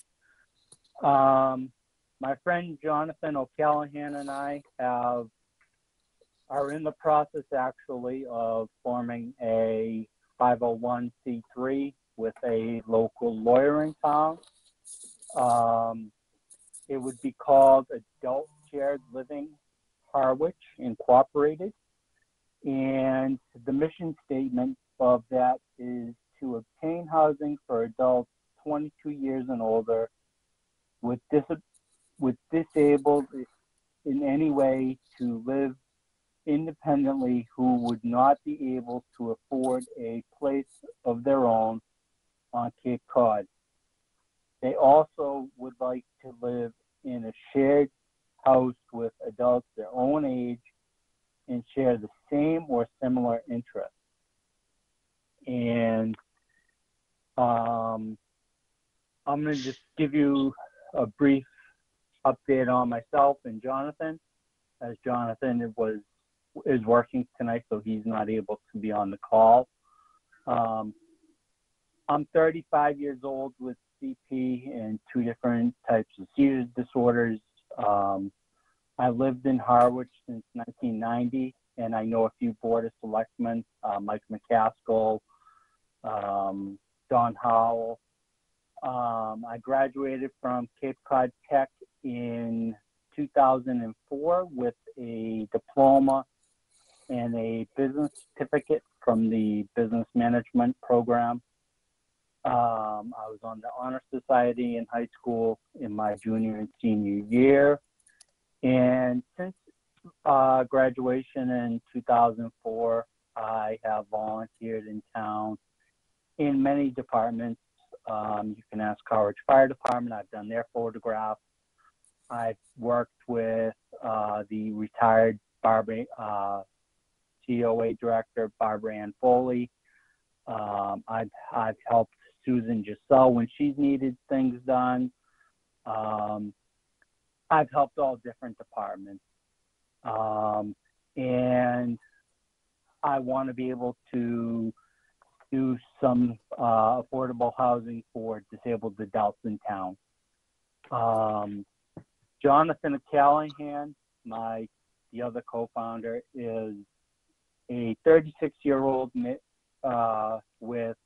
Um, my friend Jonathan O'Callahan and I have are in the process actually of forming a 501c3 with a local lawyer in town. Um, it would be called Adult Shared Living Harwich Incorporated. And the mission statement of that is to obtain housing for adults 22 years and older with, dis- with disabled in any way to live independently who would not be able to afford a place of their own on Cape Cod. They also would like to live in a shared house with adults their own age and share the same or similar interests. And um, I'm going to just give you a brief update on myself and Jonathan, as Jonathan was is working tonight, so he's not able to be on the call. Um, I'm 35 years old with CP and two different types of seizure disorders. Um, I lived in Harwich since 1990, and I know a few board of selectmen, uh, Mike MacAskill, um, Don Howell. Um, I graduated from Cape Cod Tech in 2004 with a diploma and a business certificate from the business management program. Um, I was on the honor society in high school in my junior and senior year. And since uh, graduation in 2004, I have volunteered in town in many departments. Um, you can ask College Fire Department. I've done their photographs. I've worked with uh, the retired Barbara uh, COA director, Barbara Ann Foley. Um, I've, I've helped Susan Giselle when she's needed things done. Um, I've helped all different departments. Um, and I want to be able to do some uh, affordable housing for disabled adults in town. Um, Jonathan Callahan, my the other co-founder, is a 36-year-old uh, with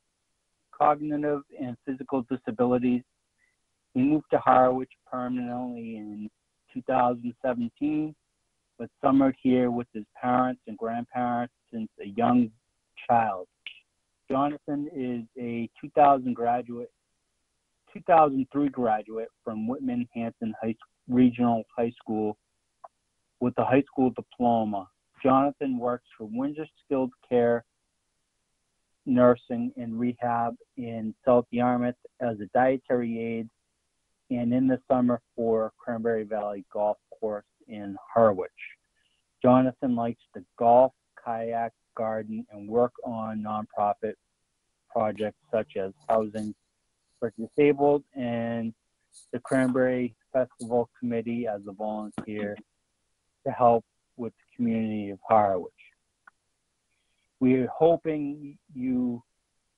cognitive and physical disabilities. He moved to Harwich permanently in 2017, but summered here with his parents and grandparents since a young child. Jonathan is a 2000 graduate, 2003 graduate from Whitman Hanson High Regional High School with a high school diploma. Jonathan works for Windsor Skilled Care Nursing and Rehab in South Yarmouth as a dietary aide and in the summer for Cranberry Valley Golf Course in Harwich. Jonathan likes to golf, kayak, garden, and work on nonprofit projects such as housing for disabled and the Cranberry Festival Committee as a volunteer to help with the community of Harwich. We are hoping you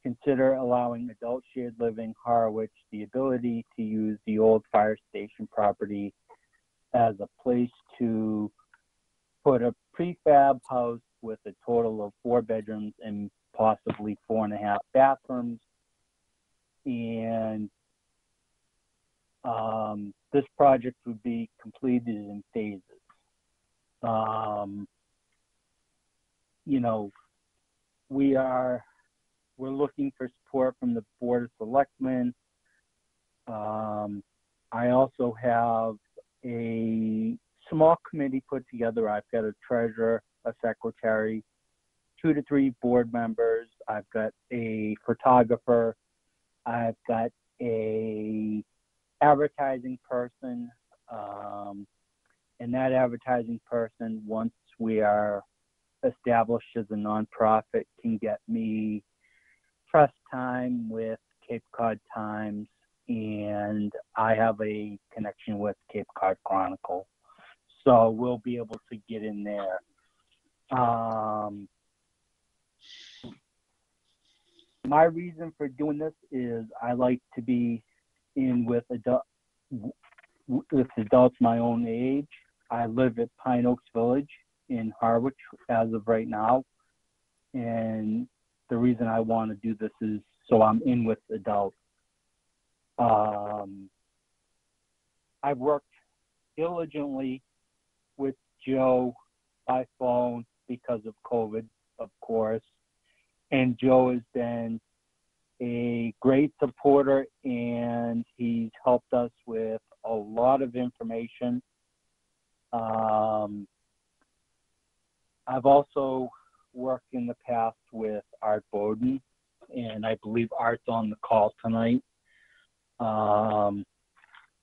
consider allowing adult shared living Harwich the ability to use the old fire station property as a place to put a prefab house with a total of four bedrooms and possibly four and a half bathrooms. And um, this project would be completed in phases. Um, you know, we are we're looking for support from the Board of Selectmen. Um, I also have a small committee put together. I've got a treasurer, a secretary, two to three board members. I've got a photographer. I've got a advertising person. Um, and that advertising person, once we are established as a nonprofit, can get me press time with Cape Cod Times, and I have a connection with Cape Cod Chronicle. So we'll be able to get in there. Um, my reason for doing this is I like to be in with adult with adults my own age. I live at Pine Oaks Village in Harwich as of right now, and the reason I want to do this is so I'm in with adults. Um, I've worked diligently with Joe by phone because of COVID, of course. And Joe has been a great supporter and he's helped us with a lot of information. Um, I've also worked in the past with Art Bodin, and I believe Art's on the call tonight. Um,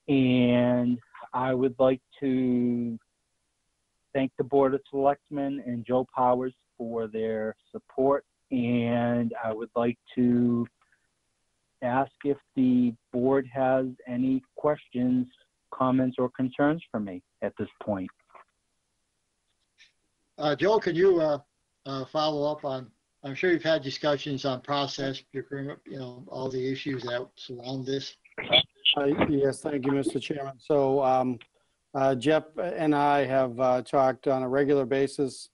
and I would like to thank the Board of Selectmen and Joe Powers for their support. And I would like to ask if the board has any questions, comments, or concerns for me at this point. Uh, Joe, can you, uh, uh, follow up on, I'm sure you've had discussions on process, procurement, you know, all the issues that surround this. Uh, Yes, thank you, Mr. Chairman. So um, uh, Jeff and I have uh, talked on a regular basis.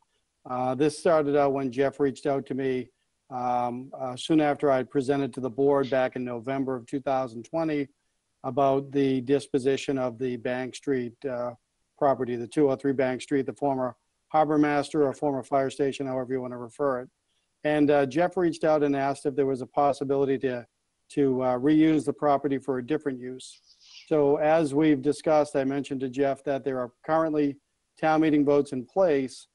Uh, This started out when Jeff reached out to me um, uh, soon after I presented to the board back in November of 2020 about the disposition of the Bank Street uh, property, the 203 Bank Street, the former harbor master or former fire station, however you want to refer it. And uh, Jeff reached out and asked if there was a possibility to to reuse the property for a different use. So as we've discussed, I mentioned to Jeff that there are currently town meeting votes in place.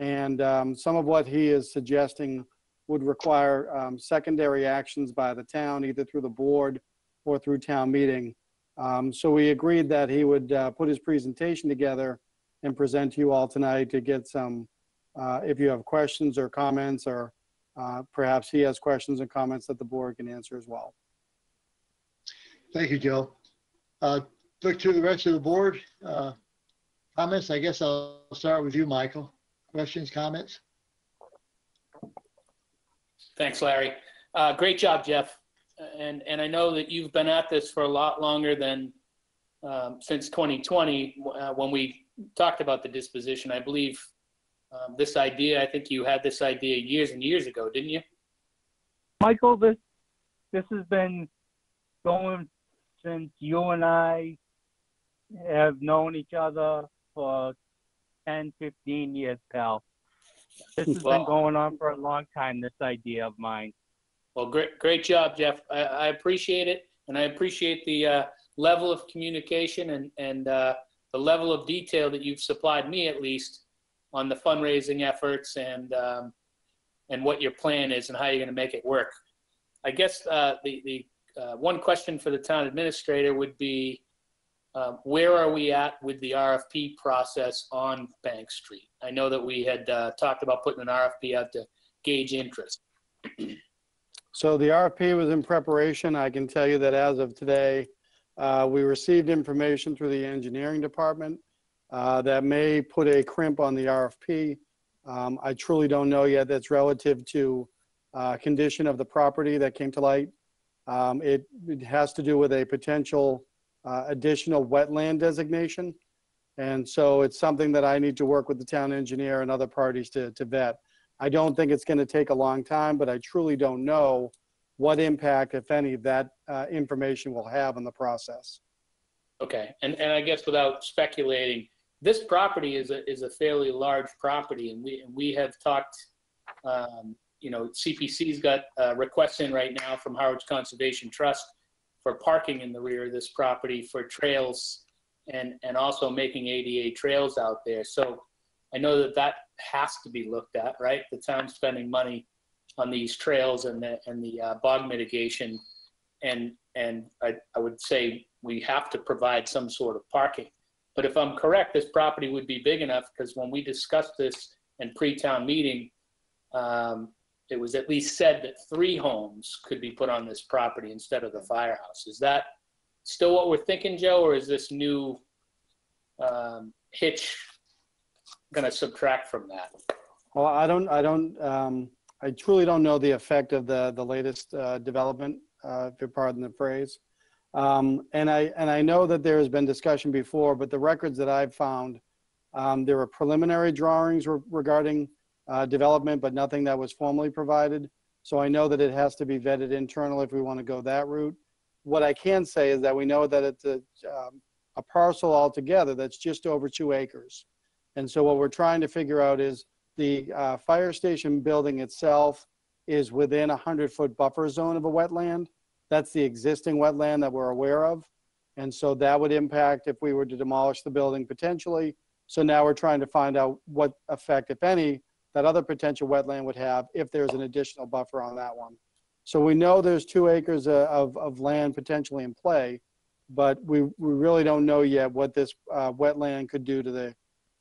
And um, some of what he is suggesting would require um, secondary actions by the town, either through the board or through town meeting. Um, So we agreed that he would uh, put his presentation together and present to you all tonight to get some, uh, if you have questions or comments, or uh, perhaps he has questions and comments that the board can answer as well. Thank you, Joe. Uh, look to the rest of the board. Uh, Comments, I guess I'll start with you, Michael. Questions, comments? Thanks, Larry. Uh, great job, Jeff. And, and I know that you've been at this for a lot longer than, um, since 2020, uh, when we talked about the disposition. I believe, um, this idea, I think you had this idea years and years ago, didn't you? Michael, this, this has been going since you and I have known each other for 10, 15 years, pal. This has been going on for a long time, this idea of mine. Well, great, great job, Jeff. I, I appreciate it, and I appreciate the uh, level of communication and and uh, the level of detail that you've supplied me, at least, on the fundraising efforts and um, and what your plan is and how you're going to make it work. I guess uh, the the uh, one question for the town administrator would be, uh, where are we at with the RFP process on Bank Street? I know that we had uh, talked about putting an RFP out to gauge interest. So the RFP was in preparation. I can tell you that as of today, uh, we received information through the engineering department uh, that may put a crimp on the RFP. Um, I truly don't know yet. That's relative to uh, condition of the property that came to light. Um, It it has to do with a potential uh, additional wetland designation. And so it's something that I need to work with the town engineer and other parties to to vet. I don't think it's going to take a long time, but I truly don't know what impact, if any, that uh, information will have on the process. Okay, and, and I guess without speculating, this property is a, is a fairly large property and we, and we have talked, um, you know, CPC's got uh, requests in right now from Harwich Conservation Trust for parking in the rear of this property for trails and, and also making ADA trails out there. So I know that that has to be looked at, right? The town's spending money on these trails and the, and the uh, bog mitigation. And, and I, I would say we have to provide some sort of parking. But if I'm correct, this property would be big enough because when we discussed this in pre-town meeting, um, it was at least said that three homes could be put on this property instead of the firehouse. Is that still what we're thinking, Joe, or is this new um, hitch going to subtract from that? Well, I don't, I don't, um, I truly don't know the effect of the, the latest uh, development, uh, if you pardon the phrase. Um, And I, and I know that there has been discussion before, but the records that I've found, um, there were preliminary drawings re- regarding uh, development, but nothing that was formally provided. So I know that it has to be vetted internal if we want to go that route. What I can say is that we know that it's a, um, a parcel altogether that's just over two acres. And so what we're trying to figure out is the uh, fire station building itself is within a 100-foot buffer zone of a wetland. That's the existing wetland that we're aware of. And so that would impact if we were to demolish the building potentially. So now we're trying to find out what effect, if any, that other potential wetland would have if there's an additional buffer on that one. So we know there's two acres uh, of, of land potentially in play, but we, we really don't know yet what this uh, wetland could do to the,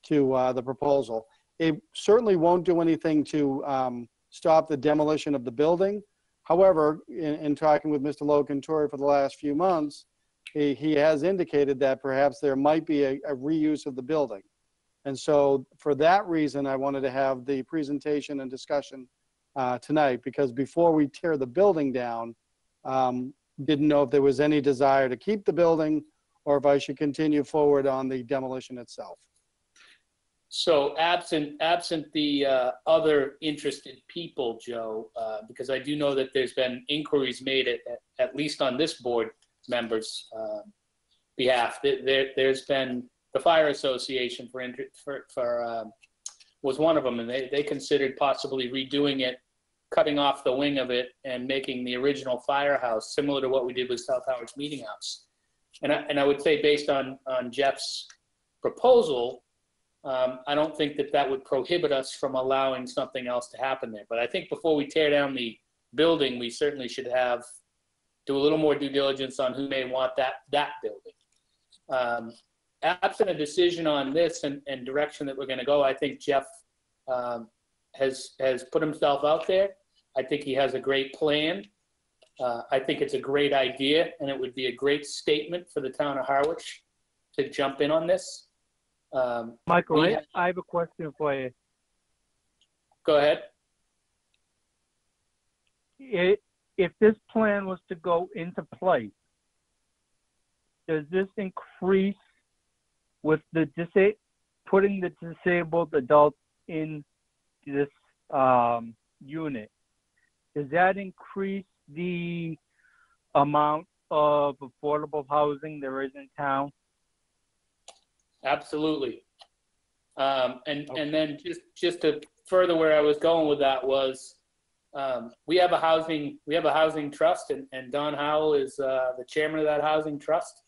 to uh, the proposal. It certainly won't do anything to um, stop the demolition of the building. However, in, in talking with Mr. Locantore for the last few months, he, he has indicated that perhaps there might be a, a reuse of the building. And so for that reason, I wanted to have the presentation and discussion uh, tonight, because before we tear the building down, um, didn't know if there was any desire to keep the building or if I should continue forward on the demolition itself. So absent, absent the uh, other interested people, Joe, uh, because I do know that there's been inquiries made at, at- least on this board members' uh, behalf. There- There, there's been, the Fire Association for, inter- for, for, um, was one of them, and they, they considered possibly redoing it, cutting off the wing of it and making the original firehouse, similar to what we did with South Harwich Meeting House. And I, and I would say based on, on Jeff's proposal, um, I don't think that that would prohibit us from allowing something else to happen there. But I think before we tear down the building, we certainly should have, do a little more due diligence on who may want that, that building. Um, absent a decision on this and, and direction that we're gonna go, I think Jeff, um, has, has put himself out there. I think he has a great plan. Uh, I think it's a great idea and it would be a great statement for the town of Harwich to jump in on this. Um, Michael, I, I have a question for you. Go ahead. I if this plan was to go into place, does this increase with the disa- putting the disabled adults in this um, unit? Does that increase the amount of affordable housing there is in town? Absolutely. Um, and, and then just, just to further where I was going with that was, um, we have a housing, we have a housing trust and, and Don Howell is, uh, the chairman of that housing trust.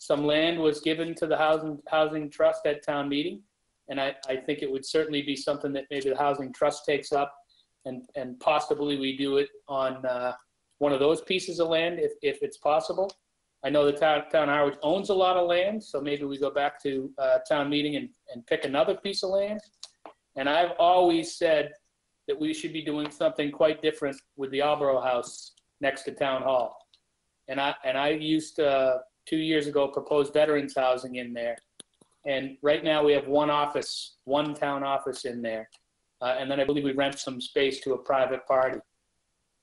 Some land was given to the housing, housing trust at town meeting. And I, I think it would certainly be something that maybe the housing trust takes up and, and possibly we do it on, uh, one of those pieces of land if, if it's possible. I know the town, town of Harwich owns a lot of land, so maybe we go back to, uh, town meeting and, and pick another piece of land. And I've always said that we should be doing something quite different with the Albro House next to Town Hall. And I, and I used, uh, two years ago, proposed veterans housing in there. And right now, we have one office, one town office in there. Uh, and then I believe we rent some space to a private party.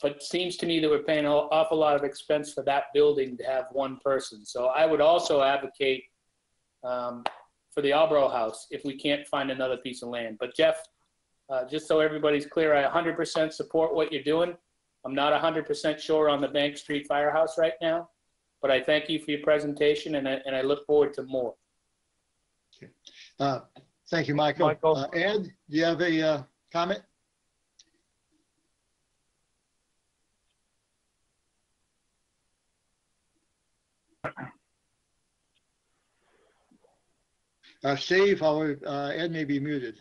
But it seems to me that we're paying an awful lot of expense for that building to have one person. So I would also advocate um, for the Albro House if we can't find another piece of land. But Jeff, uh, just so everybody's clear, I 100% support what you're doing. I'm not 100% sure on the Bank Street Firehouse right now, but I thank you for your presentation and I, and I look forward to more. Uh, Thank you, Michael. Michael. Uh, Ed, do you have a uh, comment? Uh, Steve, I'll, uh, Ed may be muted.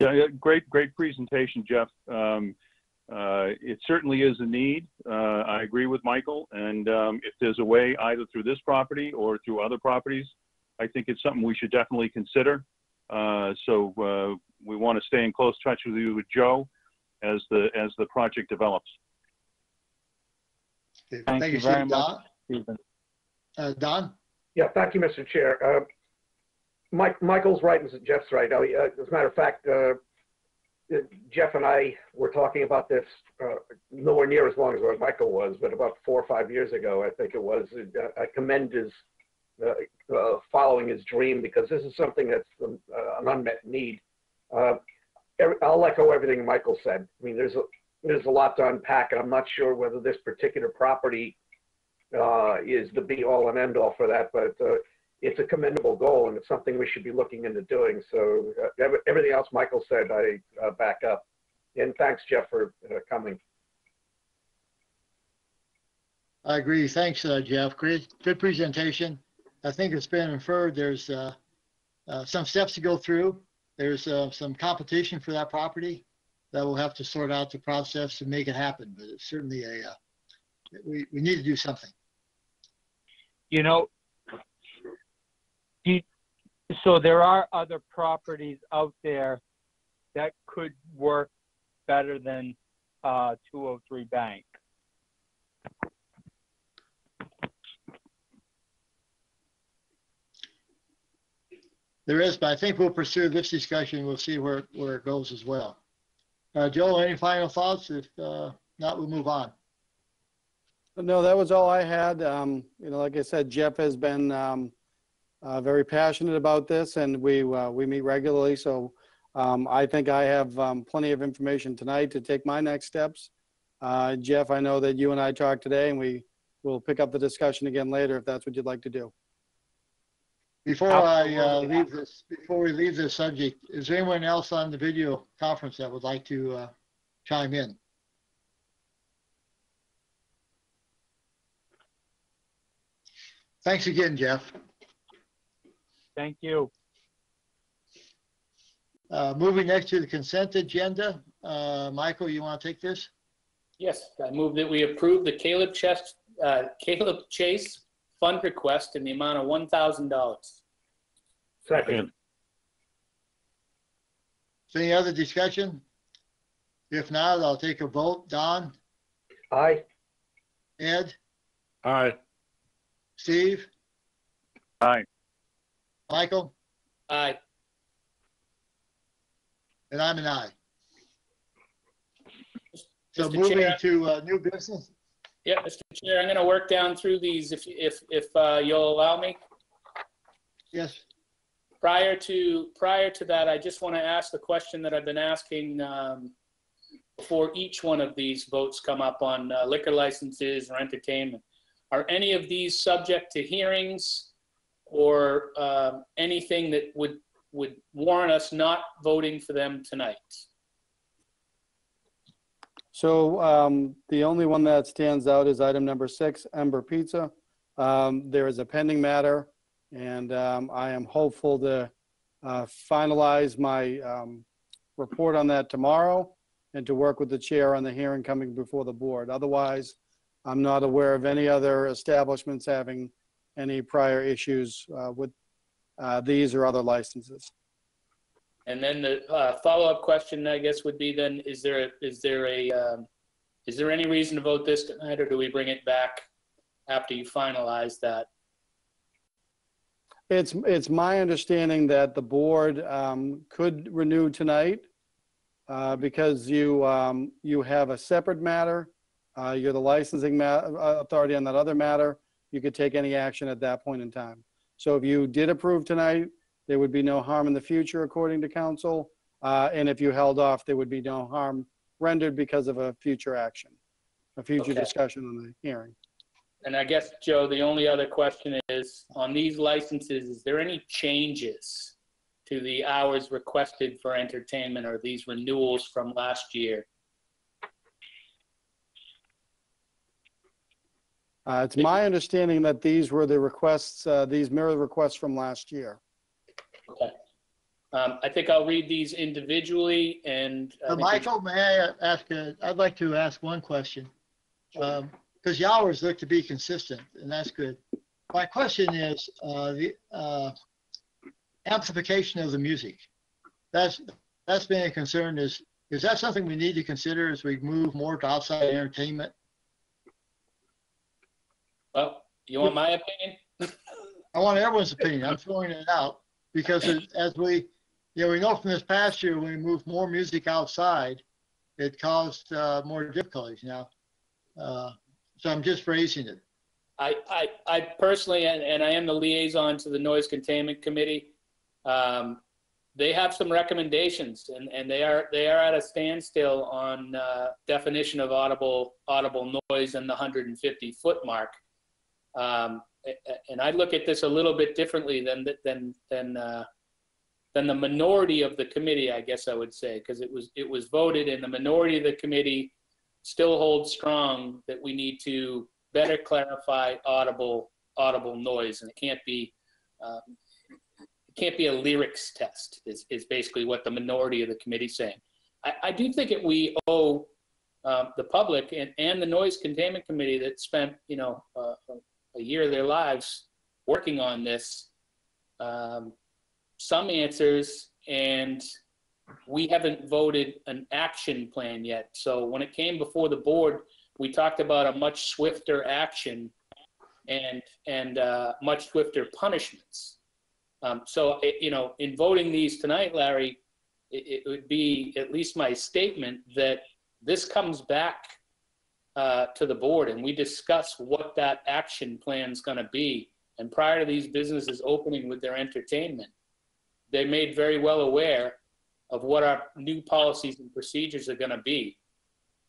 Yeah, yeah, great, great presentation, Jeff. Um, It certainly is a need. Uh, I agree with Michael. And um, if there's a way either through this property or through other properties, I think it's something we should definitely consider. Uh, So uh, we want to stay in close touch with you with Joe as the, as the project develops. Okay, Thank you Steve. very much. Don? Stephen? Uh, Don? Yeah, thank you, Mr. Chair. Uh, Mike, Michael's right and Jeff's right. I- uh, As a matter of fact, uh, uh, Jeff and I were talking about this uh, nowhere near as long as Michael was, but about four or five years ago, I think it was. I commend his uh, uh, following his dream because this is something that's um, uh, an unmet need. Uh, every- I'll echo everything Michael said. I mean, there's a, there's a lot to unpack, and I'm not sure whether this particular property uh, is the be all and end all for that, but it's a commendable goal and it's something we should be looking into doing. So uh, everything else Michael said, I uh, back up. And thanks, Jeff, for uh, coming. I agree. Thanks, uh, Jeff. Great, good presentation. I think it's been inferred there's uh, uh, some steps to go through. There's uh, some competition for that property that we'll have to sort out the process to make it happen, but it's certainly a, uh, we, we need to do something. You know, do you- so there are other properties out there that could work better than uh, 203 Bank. There is, but I think we'll pursue this discussion. We'll see where, where it goes as well. Uh, Joel, any final thoughts? If uh, not, we'll move on. No, that was all I had. Um, you know, like I said, Jeff has been, um, uh, very passionate about this and we, uh, we meet regularly. So, um, I think I have, um, plenty of information tonight to take my next steps. Uh, Jeff, I know that you and I talked today and we will pick up the discussion again later if that's what you'd like to do. Before I uh, leave this, before we leave this subject, is there anyone else on the video conference that would like to uh, chime in? Thanks again, Jeff. Thank you. Uh, Moving next to the consent agenda, uh, Michael, you want to take this? Yes, I move that we approve the Caleb Chess, uh, Caleb Chase fund request in the amount of $1,000. Second. Is Any other discussion? If not, I'll take a vote. Don, Aye. Ed, Aye. Steve, Aye. Michael, Aye. and I'm an aye. So Mr. moving Chair. to uh, new business, Yeah, Mr. Chair, I'm gonna work down through these if, if, if uh, you'll allow me. yes, Prior to, prior to that, I just want to ask the question that I've been asking um, before each one of these votes come up on uh, liquor licenses or entertainment. Are any of these subject to hearings or um, anything that would, would warrant us not voting for them tonight? So um, the only one that stands out is item number six, Ember Pizza. Um, There is a pending matter, and um, I am hopeful to uh, finalize my um, report on that tomorrow and to work with the chair on the hearing coming before the board. Otherwise, I'm not aware of any other establishments having any prior issues uh, with uh, these or other licenses. And then the uh, follow-up question, I guess, would be then, is there, is there a, um, is there any reason to vote this tonight, or do we bring it back after you finalize that? It's, it's my understanding that the board um, could renew tonight uh, because you, um, you have a separate matter. Uh, You're the licensing ma- uh, authority on that other matter. You could take any action at that point in time. So if you did approve tonight, there would be no harm in the future according to counsel. Uh, And if you held off, there would be no harm rendered because of a future action, a future Okay. discussion on the hearing. And I guess, Joe, the only other question is, on these licenses, is there any changes to the hours requested for entertainment or these renewals from last year? Uh, It's my understanding that these were the requests, uh, these mirror requests from last year. Okay. Um, I think I'll read these individually and. I Uh, think we- Michael, may I ask, a- I'd like to ask one question. Because the hours look to be consistent, and that's good. My question is, uh, the uh, amplification of the music. That's, that's been a concern. Is, is that something we need to consider as we move more to outside entertainment? Well, you want my opinion? I want everyone's opinion. I'm throwing it out because as we, you know, we know from this past year, when we moved more music outside, it caused uh, more difficulties now. Uh, So I'm just raising it. I, I, I personally, and, and I am the liaison to the Noise Containment Committee. Um, they have some recommendations and, and they are, they are at a standstill on, uh, definition of audible, audible noise and the hundred and fifty foot mark. Um, and I look at this a little bit differently than, than, than, uh, than the minority of the committee, I guess I would say, because it was, it was voted and the minority of the committee still holds strong that we need to better clarify audible, audible noise, and it can't be, um, it can't be a lyrics test, is, is basically what the minority of the committee saying. I, I do think that we owe um, the public and, and the Noise Containment Committee that spent, you know, uh, a year of their lives working on this, um, some answers, and we haven't voted an action plan yet. So when it came before the board, we talked about a much swifter action and, and uh, much swifter punishments. Um, So, it- you know, in voting these tonight, Larry, it, it would be at least my statement that this comes back uh, to the board and we discuss what that action plan is gonna be. And prior to these businesses opening with their entertainment, they made very well aware of what our new policies and procedures are gonna be.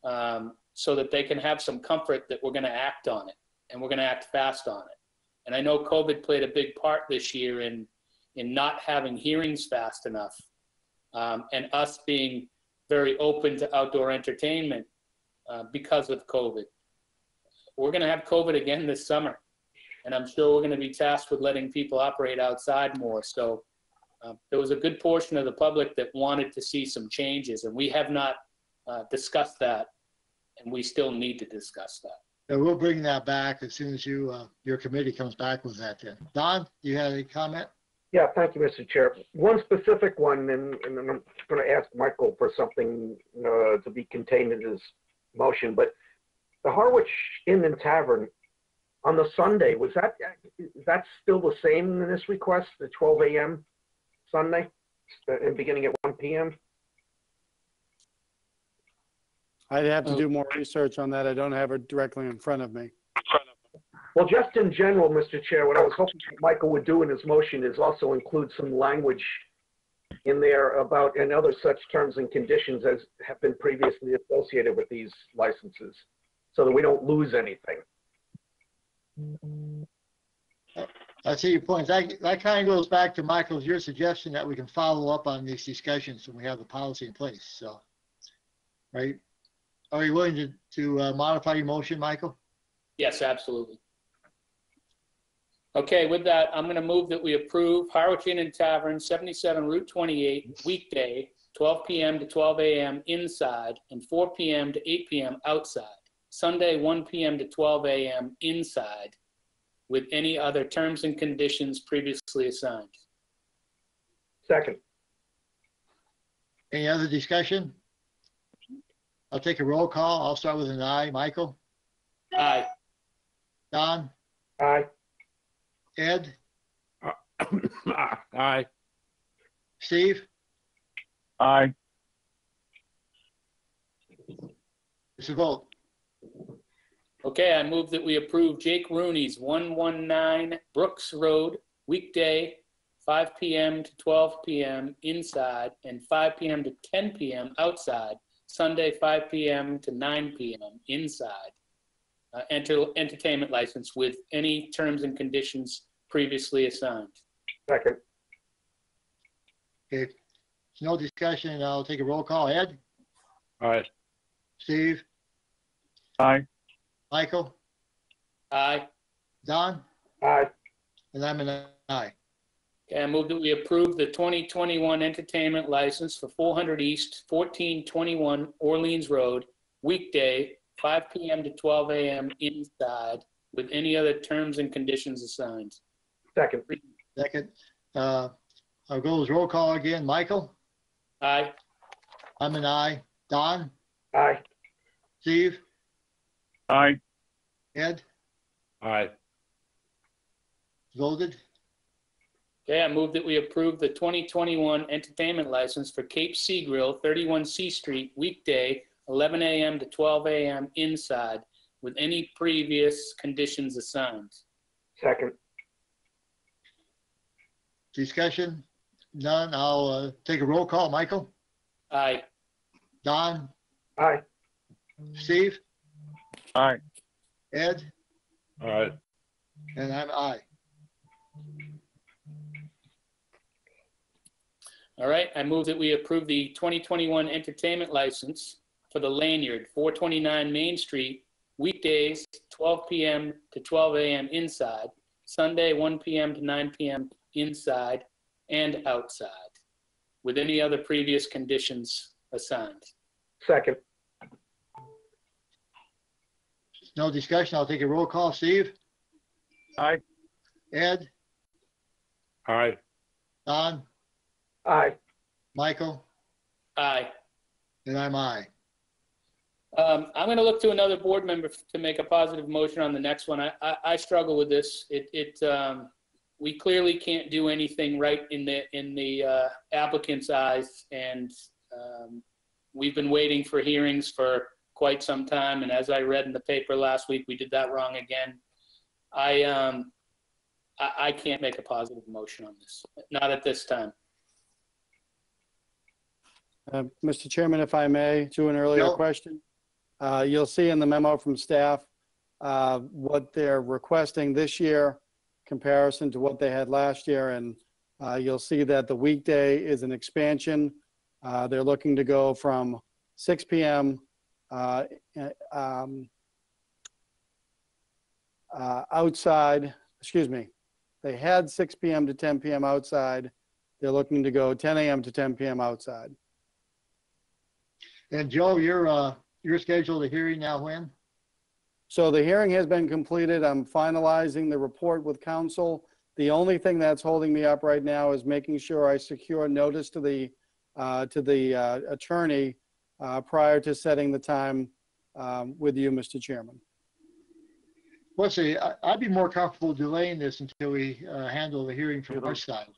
um, So that they can have some comfort that we're gonna act on it and we're gonna act fast on it. And I know COVID played a big part this year in, in not having hearings fast enough. um, And us being very open to outdoor entertainment uh, because of COVID. We're gonna have COVID again this summer. And I'm sure we're gonna be tasked with letting people operate outside more. So um, there was a good portion of the public that wanted to see some changes, and we have not uh, discussed that, and we still need to discuss that. And we'll bring that back as soon as you, uh, your committee comes back with that then. Don, you had any comment? Yeah, thank you, Mr. Chair. One specific one, and, and then I'm going to ask Michael for something uh, to be contained in his motion, but the Harwich Inn and Tavern on the Sunday, was that that, is that still the same in this request, the 12 AM Sunday? uh, And beginning at 1 PM? I'd have to Oh. do more research on that. I don't have it directly in front of me. Well, just in general, Mr. Chair, what I was hoping Michael would do in his motion is also include some language in there about, and other such terms and conditions as have been previously associated with these licenses, so that we don't lose anything. I see your point. That, that kind of goes back to Michael's, your suggestion that we can follow up on these discussions when we have the policy in place, so. Right? Are you willing to, to uh, modify your motion, Michael? Yes, absolutely. Okay, with that, I'm going to move that we approve Harwich Inn and Tavern, 77 Route 28, weekday, 12 PM to 12 AM inside and 4 PM to 8 PM outside. Sunday, 1 PM to 12 AM inside with any other terms and conditions previously assigned. Second, Any other discussion? I'll take a roll call. I'll start with an aye. Michael? Aye. Don? aye, Ed? Aye. Steve? Aye. It's a vote. Okay, I move that we approve Jake Rooney's 119 Brooks Road, weekday, 5 PM to 12 PM inside and 5 PM to 10 PM outside, Sunday, 5 PM to 9 PM inside. Uh, Enter, entertainment license with any terms and conditions previously assigned. second, Okay. No discussion. I'll take a roll call. Ed? Aye. Steve? Aye. Michael? Aye. Don? aye, And I'm an aye. Okay, I move that we approve the 2021 entertainment license for 400 East, 1421 Orleans Road, weekday, 5 PM to 12 AM inside, with any other terms and conditions assigned. second, Second. Uh, I'll go with roll call again. Michael? Aye. I'm an aye. Don? aye, Steve? Aye. Ed? Aye. Voted? Okay, I move that we approve the 2021 entertainment license for Cape Sea Grill, 31 C Street, weekday, 11 AM to 12 AM inside, with any previous conditions assigned. second, Discussion? None. I'll uh, take a roll call. Michael? Aye. Don? aye, Steve? Aye. Ed? Aye. And I'm aye. All right, I move that we approve the 2021 entertainment license for the Lanyard, 429 Main Street, weekdays, 12 PM to 12 AM inside, Sunday, 1 PM to 9 PM inside and outside, with any other previous conditions assigned. second, No discussion. I'll take a roll call. Steve? Aye. Ed? Aye. Don? aye, Michael? Aye. And I'm aye. Um, I'm going to look to another board member to make a positive motion on the next one. I, I, I struggle with this. It, it, um, we clearly can't do anything right in the, in the uh, applicant's eyes. And, um, we've been waiting for hearings for quite some time. And as I read in the paper last week, we did that wrong again. I, um, I, I can't make a positive motion on this, not at this time. Uh, Mr. Chairman, if I may, to an earlier No. question. Uh, You'll see in the memo from staff uh, what they're requesting this year comparison to what they had last year. And uh, you'll see that the weekday is an expansion. Uh, They're looking to go from 6 PM uh, um, uh, outside, excuse me, they had 6 PM to 10 PM outside. They're looking to go 10 AM to 10 PM outside. And Joe, you're, uh, you're scheduled a hearing now when? So the hearing has been completed. I'm finalizing the report with counsel. The only thing that's holding me up right now is making sure I secure notice to the, uh, to the uh, attorney uh, prior to setting the time um, with you, Mr. Chairman. Let's see, I- I'd be more comfortable delaying this until we uh, handle the hearing from our side.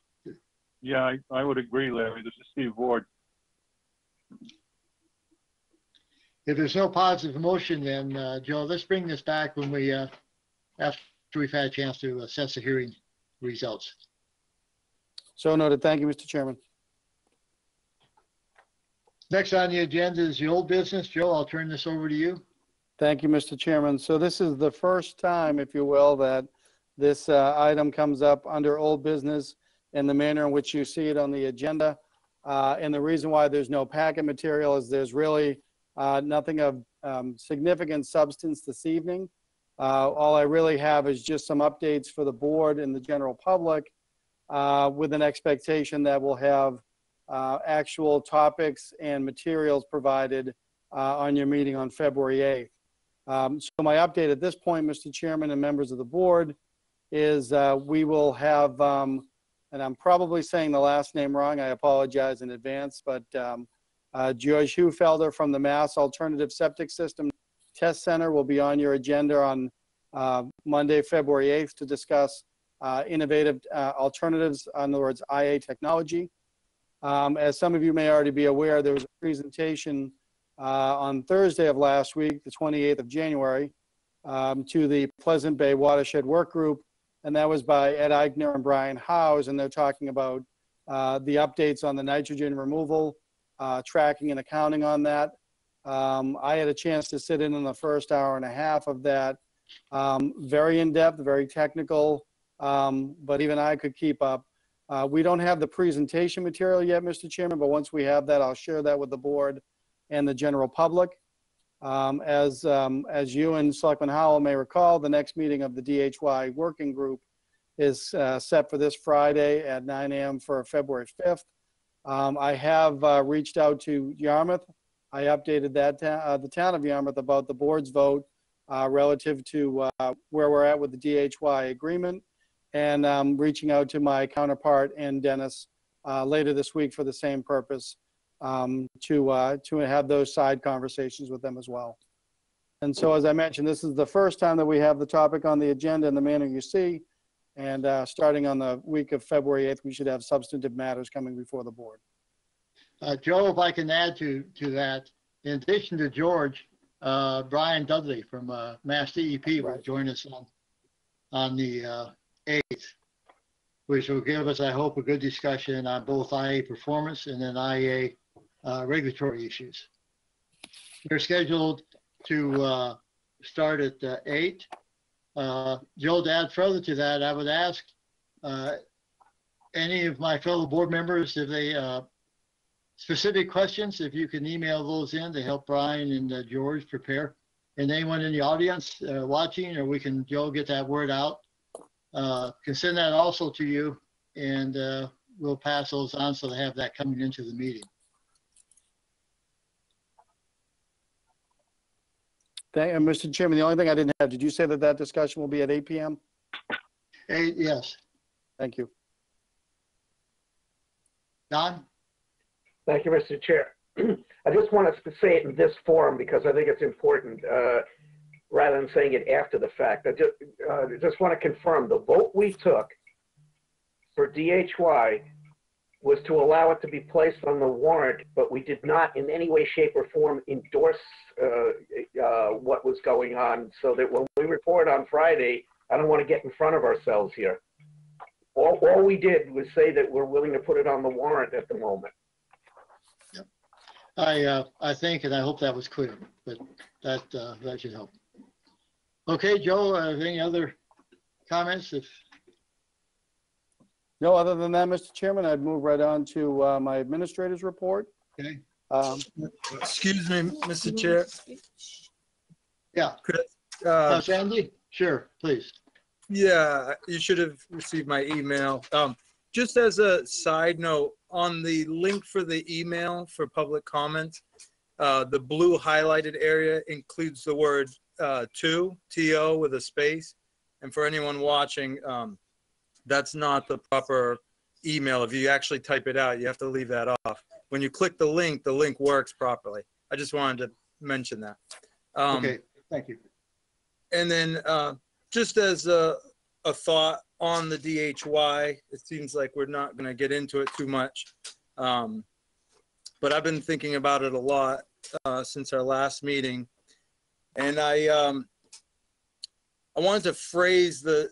Yeah, I, I would agree, Larry. This is Steve Ward. If there's no positive motion, then, uh, Joe, let's bring this back when we, uh, after we've had a chance to assess the hearing results. So noted. Thank you, Mr. Chairman. Next on the agenda is the old business. Joe, I'll turn this over to you. Thank you, Mr. Chairman. So this is the first time, if you will, that this uh, item comes up under old business in the manner in which you see it on the agenda. Uh, And the reason why there's no packet material is there's really uh, nothing of um, significant substance this evening. Uh, All I really have is just some updates for the board and the general public uh, with an expectation that we'll have uh, actual topics and materials provided uh, on your meeting on February 8th. Um, So my update at this point, Mr. Chairman and members of the board, is we will have, um, and I'm probably saying the last name wrong, I apologize in advance, but um, uh, George Heufelder from the Mass Alternative Septic System Test Center will be on your agenda on uh, Monday, February 8th to discuss uh, innovative uh, alternatives, in other words, IA technology. Um, As some of you may already be aware, there was a presentation uh, on Thursday of last week, the 28th of January, um, to the Pleasant Bay Watershed Work Group. And that was by Ed Eichner and Brian Howes, and they're talking about uh, the updates on the nitrogen removal, uh, tracking and accounting on that. Um, I had a chance to sit in on the first hour and a half of that. Um, Very in-depth, very technical, um, but even I could keep up. Uh, We don't have the presentation material yet, Mr. Chairman, but once we have that, I'll share that with the board and the general public. Um, As, um, as you and Selectman Howell may recall, the next meeting of the DHY Working Group is uh, set for this Friday at 9 AM for February 5th. Um, I have uh, reached out to Yarmouth. I updated that, ta- uh, the town of Yarmouth about the board's vote uh, relative to uh, where we're at with the DHY agreement. And um, reaching out to my counterpart in Dennis uh, later this week for the same purpose um, to, uh, to have those side conversations with them as well. And so, as I mentioned, this is the first time that we have the topic on the agenda in the manner you see. And uh, starting on the week of February 8th, we should have substantive matters coming before the board. Uh, Joe, if I can add to, to that, in addition to George, uh, Brian Dudley from, uh, Mass DEP will Right. join us on, on the, uh, eighth, which will give us, I hope, a good discussion on both IA performance and then IA, uh, regulatory issues. They're scheduled to, uh, start at, uh, eight. Uh, Joe, to add further to that, I would ask, uh, any of my fellow board members, if they, uh, specific questions, if you can email those in to help Brian and uh, George prepare. And anyone in the audience uh, watching, or we can, Joe, get that word out. uh, Can send that also to you and uh, we'll pass those on so they have that coming into the meeting. Thank, and Mr. Chairman, the only thing I didn't have, did you say that that discussion will be at 8 PM? Hey, yes, Thank you. Don? Thank you, Mr. Chair. I just want to say it in this forum because I think it's important, uh, rather than saying it after the fact. I just, uh, just want to confirm, the vote we took for DHY was to allow it to be placed on the warrant, but we did not in any way, shape, or form endorse uh, uh, what was going on, so that when we report on Friday, I don't want to get in front of ourselves here. All, all we did was say that we're willing to put it on the warrant at the moment. I, uh, I think, and I hope that was clear, but that, uh, that should help. Okay, Joe, uh, any other comments? If, No, other than that, Mr. Chairman, I'd move right on to uh, my administrator's report. okay, Um, Excuse me, Mr. Chair. yeah, Uh, uh, Sandy? Sure, please. Yeah, you should have received my email. Um, Just as a side note, on the link for the email for public comment, uh, the blue highlighted area includes the word uh, "to," T-O with a space. And for anyone watching, um, that's not the proper email. If you actually type it out, you have to leave that off. When you click the link, the link works properly. I just wanted to mention that. Um, Okay, thank you. And then uh, just as a, a thought on the DHY, it seems like we're not gonna get into it too much. Um, but I've been thinking about it a lot, uh, since our last meeting. And I, um, I wanted to phrase the,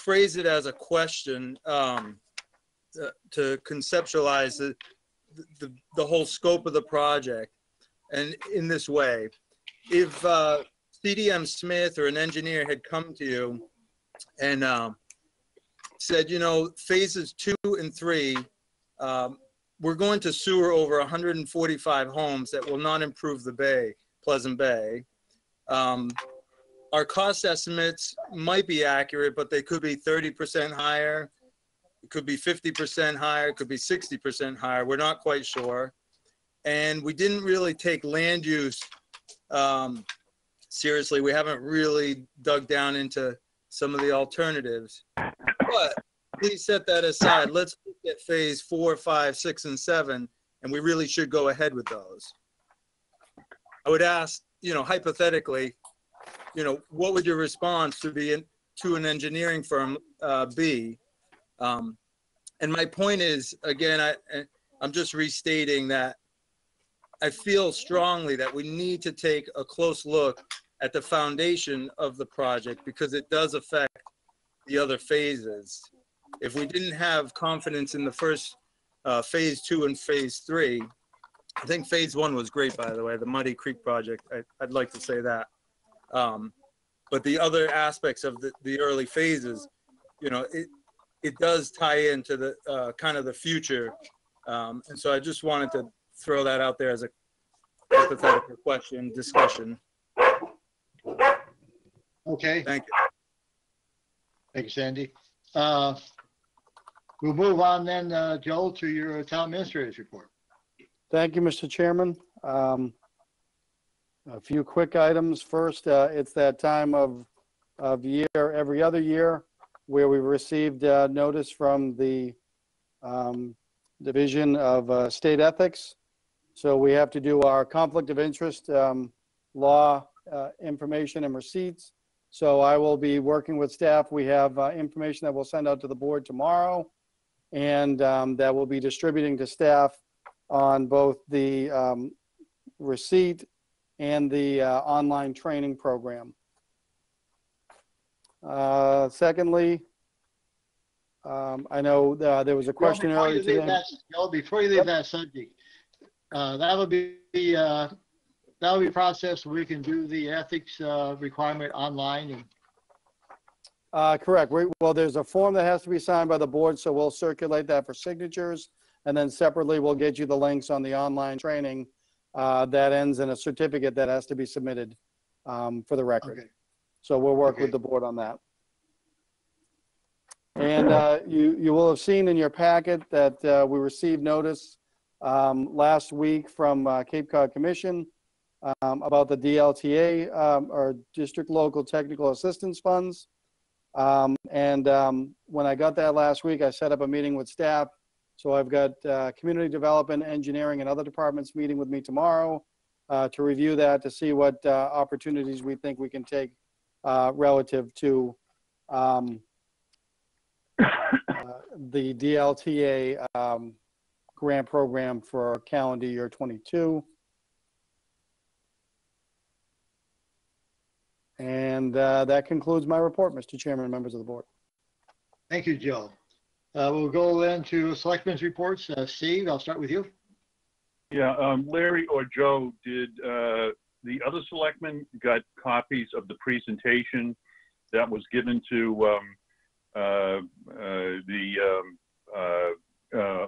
phrase it as a question, um, to- to conceptualize the, the, the whole scope of the project. And in this way, if, uh, CDM Smith or an engineer had come to you and, um, said, you know, phases two and three, um, we're going to sewer over 145 homes that will not improve the bay, Pleasant Bay. Um, our cost estimates might be accurate, but they could be 30% higher. It could be 50% higher, it could be 60% higher. We're not quite sure. And we didn't really take land use um, seriously. We haven't really dug down into some of the alternatives. But please set that aside. Let's look at phase four, five, six, and seven, and we really should go ahead with those. I would ask, you know, hypothetically, you know, what would your response to be in, to an engineering firm uh, be? Um, and my point is, again, I, I'm just restating that I feel strongly that we need to take a close look at the foundation of the project because it does affect the other phases. If we didn't have confidence in the first uh, phase two and phase three, I think phase one was great, by the way, the Muddy Creek project. I, I'd like to say that. Um, but the other aspects of the, the early phases, you know, it, it does tie into the uh, kind of the future. Um, and so I just wanted to throw that out there as a hypothetical question, discussion. Okay, Thank you. thank you, Sandy. Uh, We'll move on then, uh, Joel, to your town administrator's report. Thank you, Mr. Chairman. Um, A few quick items. First, uh, it's that time of, of year, every other year, where we've received uh, notice from the um, Division of uh, State Ethics. So we have to do our conflict of interest um, law uh, information and receipts. So I will be working with staff. We have uh, information that we'll send out to the board tomorrow and um, that we'll be distributing to staff on both the um, receipt and the uh, online training program. Uh, Secondly, um, I know uh, there was a question earlier you leave today. that- Joel, before you leave that subject, uh, that'll be, uh, that'll be processed. We can do the ethics uh, requirement online and Uh, Correct. We- Well, there's a form that has to be signed by the board, so we'll circulate that for signatures. And then separately, we'll get you the links on the online training uh, that ends in a certificate that has to be submitted um, for the record. Okay. So we'll work with Okay. the board on that. And uh, you, you will have seen in your packet that uh, we received notice um, last week from uh, Cape Cod Commission um, about the DLTA, um, or District Local Technical Assistance Funds. Um, And um, when I got that last week, I set up a meeting with staff. So I've got uh, Community Development, Engineering, and other departments meeting with me tomorrow uh, to review that, to see what uh, opportunities we think we can take uh, relative to um, uh, the DLTA um, grant program for calendar year 22. And uh, that concludes my report, Mr. Chairman and members of the board. thank you, Joe. Uh, We'll go then to selectmen's reports. Uh, Steve, I'll start with you. Yeah, um, Larry or Joe, did, uh, the other selectmen got copies of the presentation that was given to, um, uh, uh, the, um, uh, uh,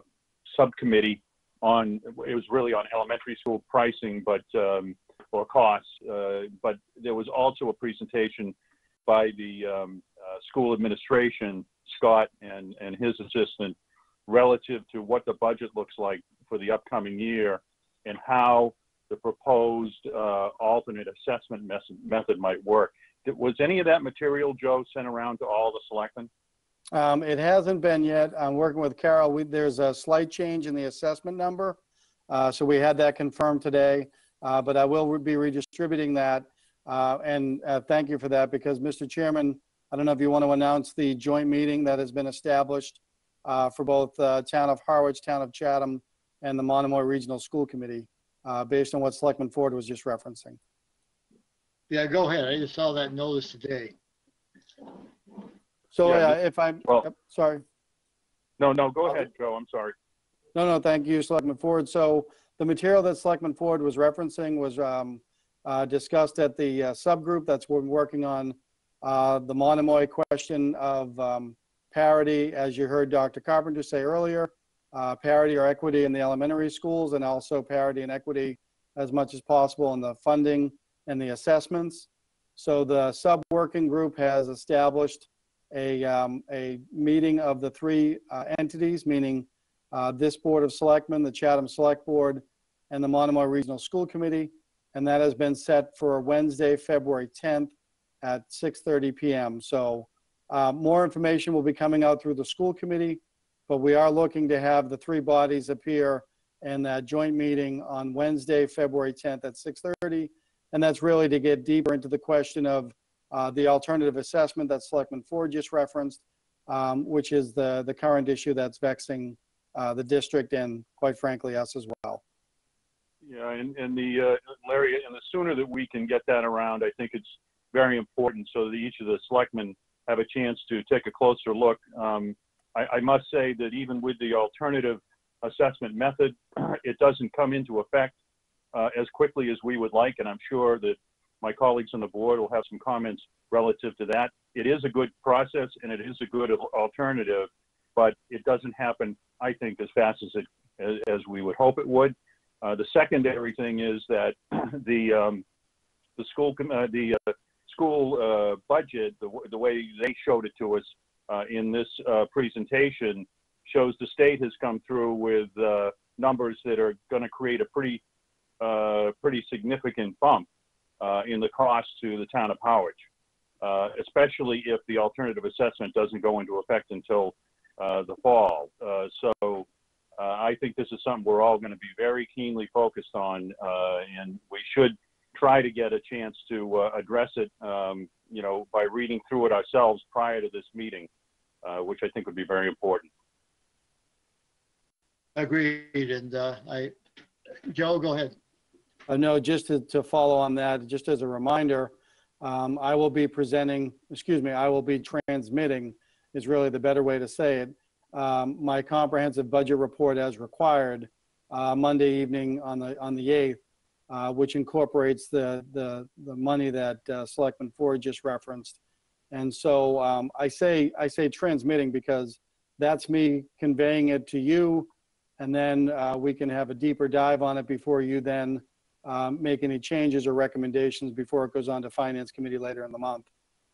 subcommittee on, it was really on elementary school pricing, but, um, or costs, but there was also a presentation by the, um, school administration, Scott and, and his assistant, relative to what the budget looks like for the upcoming year and how the proposed uh, alternate assessment method might work. Was any of that material, Joe, sent around to all the selectmen? Um, It hasn't been yet. I'm working with Carol. We- There's a slight change in the assessment number. Uh, So we had that confirmed today, Uh, but I will be redistributing that. Uh, And uh, thank you for that because, Mr. Chairman, I don't know if you want to announce the joint meeting that has been established uh, for both uh, Town of Harwich, Town of Chatham, and the Monomoy Regional School Committee, uh, based on what Selectman Ford was just referencing. Yeah, go ahead. I just saw that notice today. So Yeah, uh, if I'm, well- yep, sorry. No, no, go ahead, Joe. I'm sorry. No, no, thank you, Selectman Ford. So the material that Selectman Ford was referencing was um, uh, discussed at the uh, subgroup that's been working on uh, the Monomoy question of um, parity, as you heard Dr. Carpenter say earlier, uh, parity or equity in the elementary schools, and also parity and equity as much as possible in the funding and the assessments. So the sub-working group has established a, um, a meeting of the three uh, entities, meaning uh, this Board of Selectmen, the Chatham Select Board, and the Monomoy Regional School Committee. And that has been set for Wednesday, February 10th at 6:30 PM. So uh, more information will be coming out through the school committee, but we are looking to have the three bodies appear in that joint meeting on Wednesday, February 10th at 6:30. And that's really to get deeper into the question of uh, the alternative assessment that Selectman Ford just referenced, um, which is the, the current issue that's vexing uh, the district and quite frankly, us as well. Yeah, and, and the, uh, Larry, and the sooner that we can get that around, I think it's very important so that each of the selectmen have a chance to take a closer look. Um, I, I must say that even with the alternative assessment method, it doesn't come into effect uh, as quickly as we would like, and I'm sure that my colleagues on the board will have some comments relative to that. It is a good process and it is a good alternative, but it doesn't happen, I think, as fast as it, as, as we would hope it would. Uh, the secondary thing is that the, um, the school, uh, the, uh, school, uh, budget, the, the way they showed it to us, uh, in this, uh, presentation shows the state has come through with, uh, numbers that are gonna create a pretty, uh, pretty significant bump, in the cost to the town of. Uh, especially if the alternative assessment doesn't go into effect until, the fall. So, I think this is something we're all going to be very keenly focused on, and we should try to get a chance to uh, address it, um, you know, by reading through it ourselves prior to this meeting, uh, which I think would be very important. Agreed. And uh, I, Joe, go ahead. Uh, no, just to, to follow on that, just as a reminder, um, I will be presenting, excuse me, I will be transmitting is really the better way to say it. Um, my comprehensive budget report as required, uh, Monday evening on the, on the 8th, uh, which incorporates the, the, the money that, uh, Selectman Ford just referenced. And so, um, I say, I say transmitting because that's me conveying it to you. And then, uh, we can have a deeper dive on it before you then, um, make any changes or recommendations before it goes on to Finance Committee later in the month.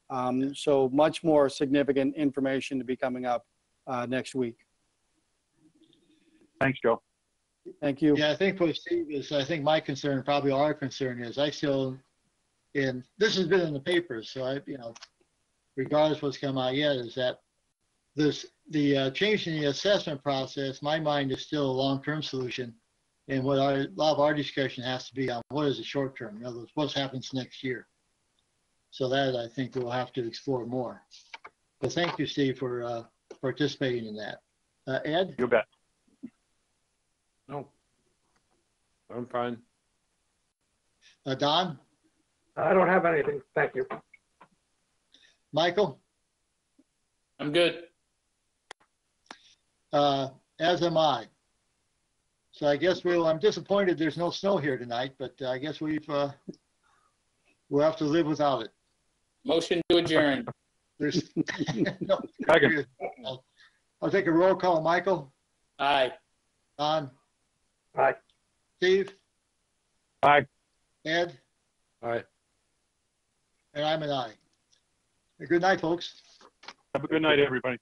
Um, So much more significant information to be coming up uh, next week. Thanks, Joe. Thank you. Yeah, I think what Steve is, I think my concern, probably our concern is, I still, and this has been in the papers, so I, you know, regardless what's come out yet, is that this, the uh, change in the assessment process, my mind is still a long-term solution. And what our, a lot of our discussion has to be on what is the short term, in other words, what happens next year. So that I think we'll have to explore more. But thank you, Steve, for uh, participating in that. Uh, Ed, You bet. No. I'm fine. uh, Don, I don't have anything. Thank you. Michael? I'm good. Uh, as am I. So I guess we'll, I'm disappointed there's no snow here tonight, but I guess we've, uh, we'll have to live without it. Motion to adjourn. There's. no, Second. I'll I'll take a roll call. Michael, Aye. Don, Bye. Steve, Bye. Ed, Aye. and I'm an I. Good night, folks. Have a good night, everybody.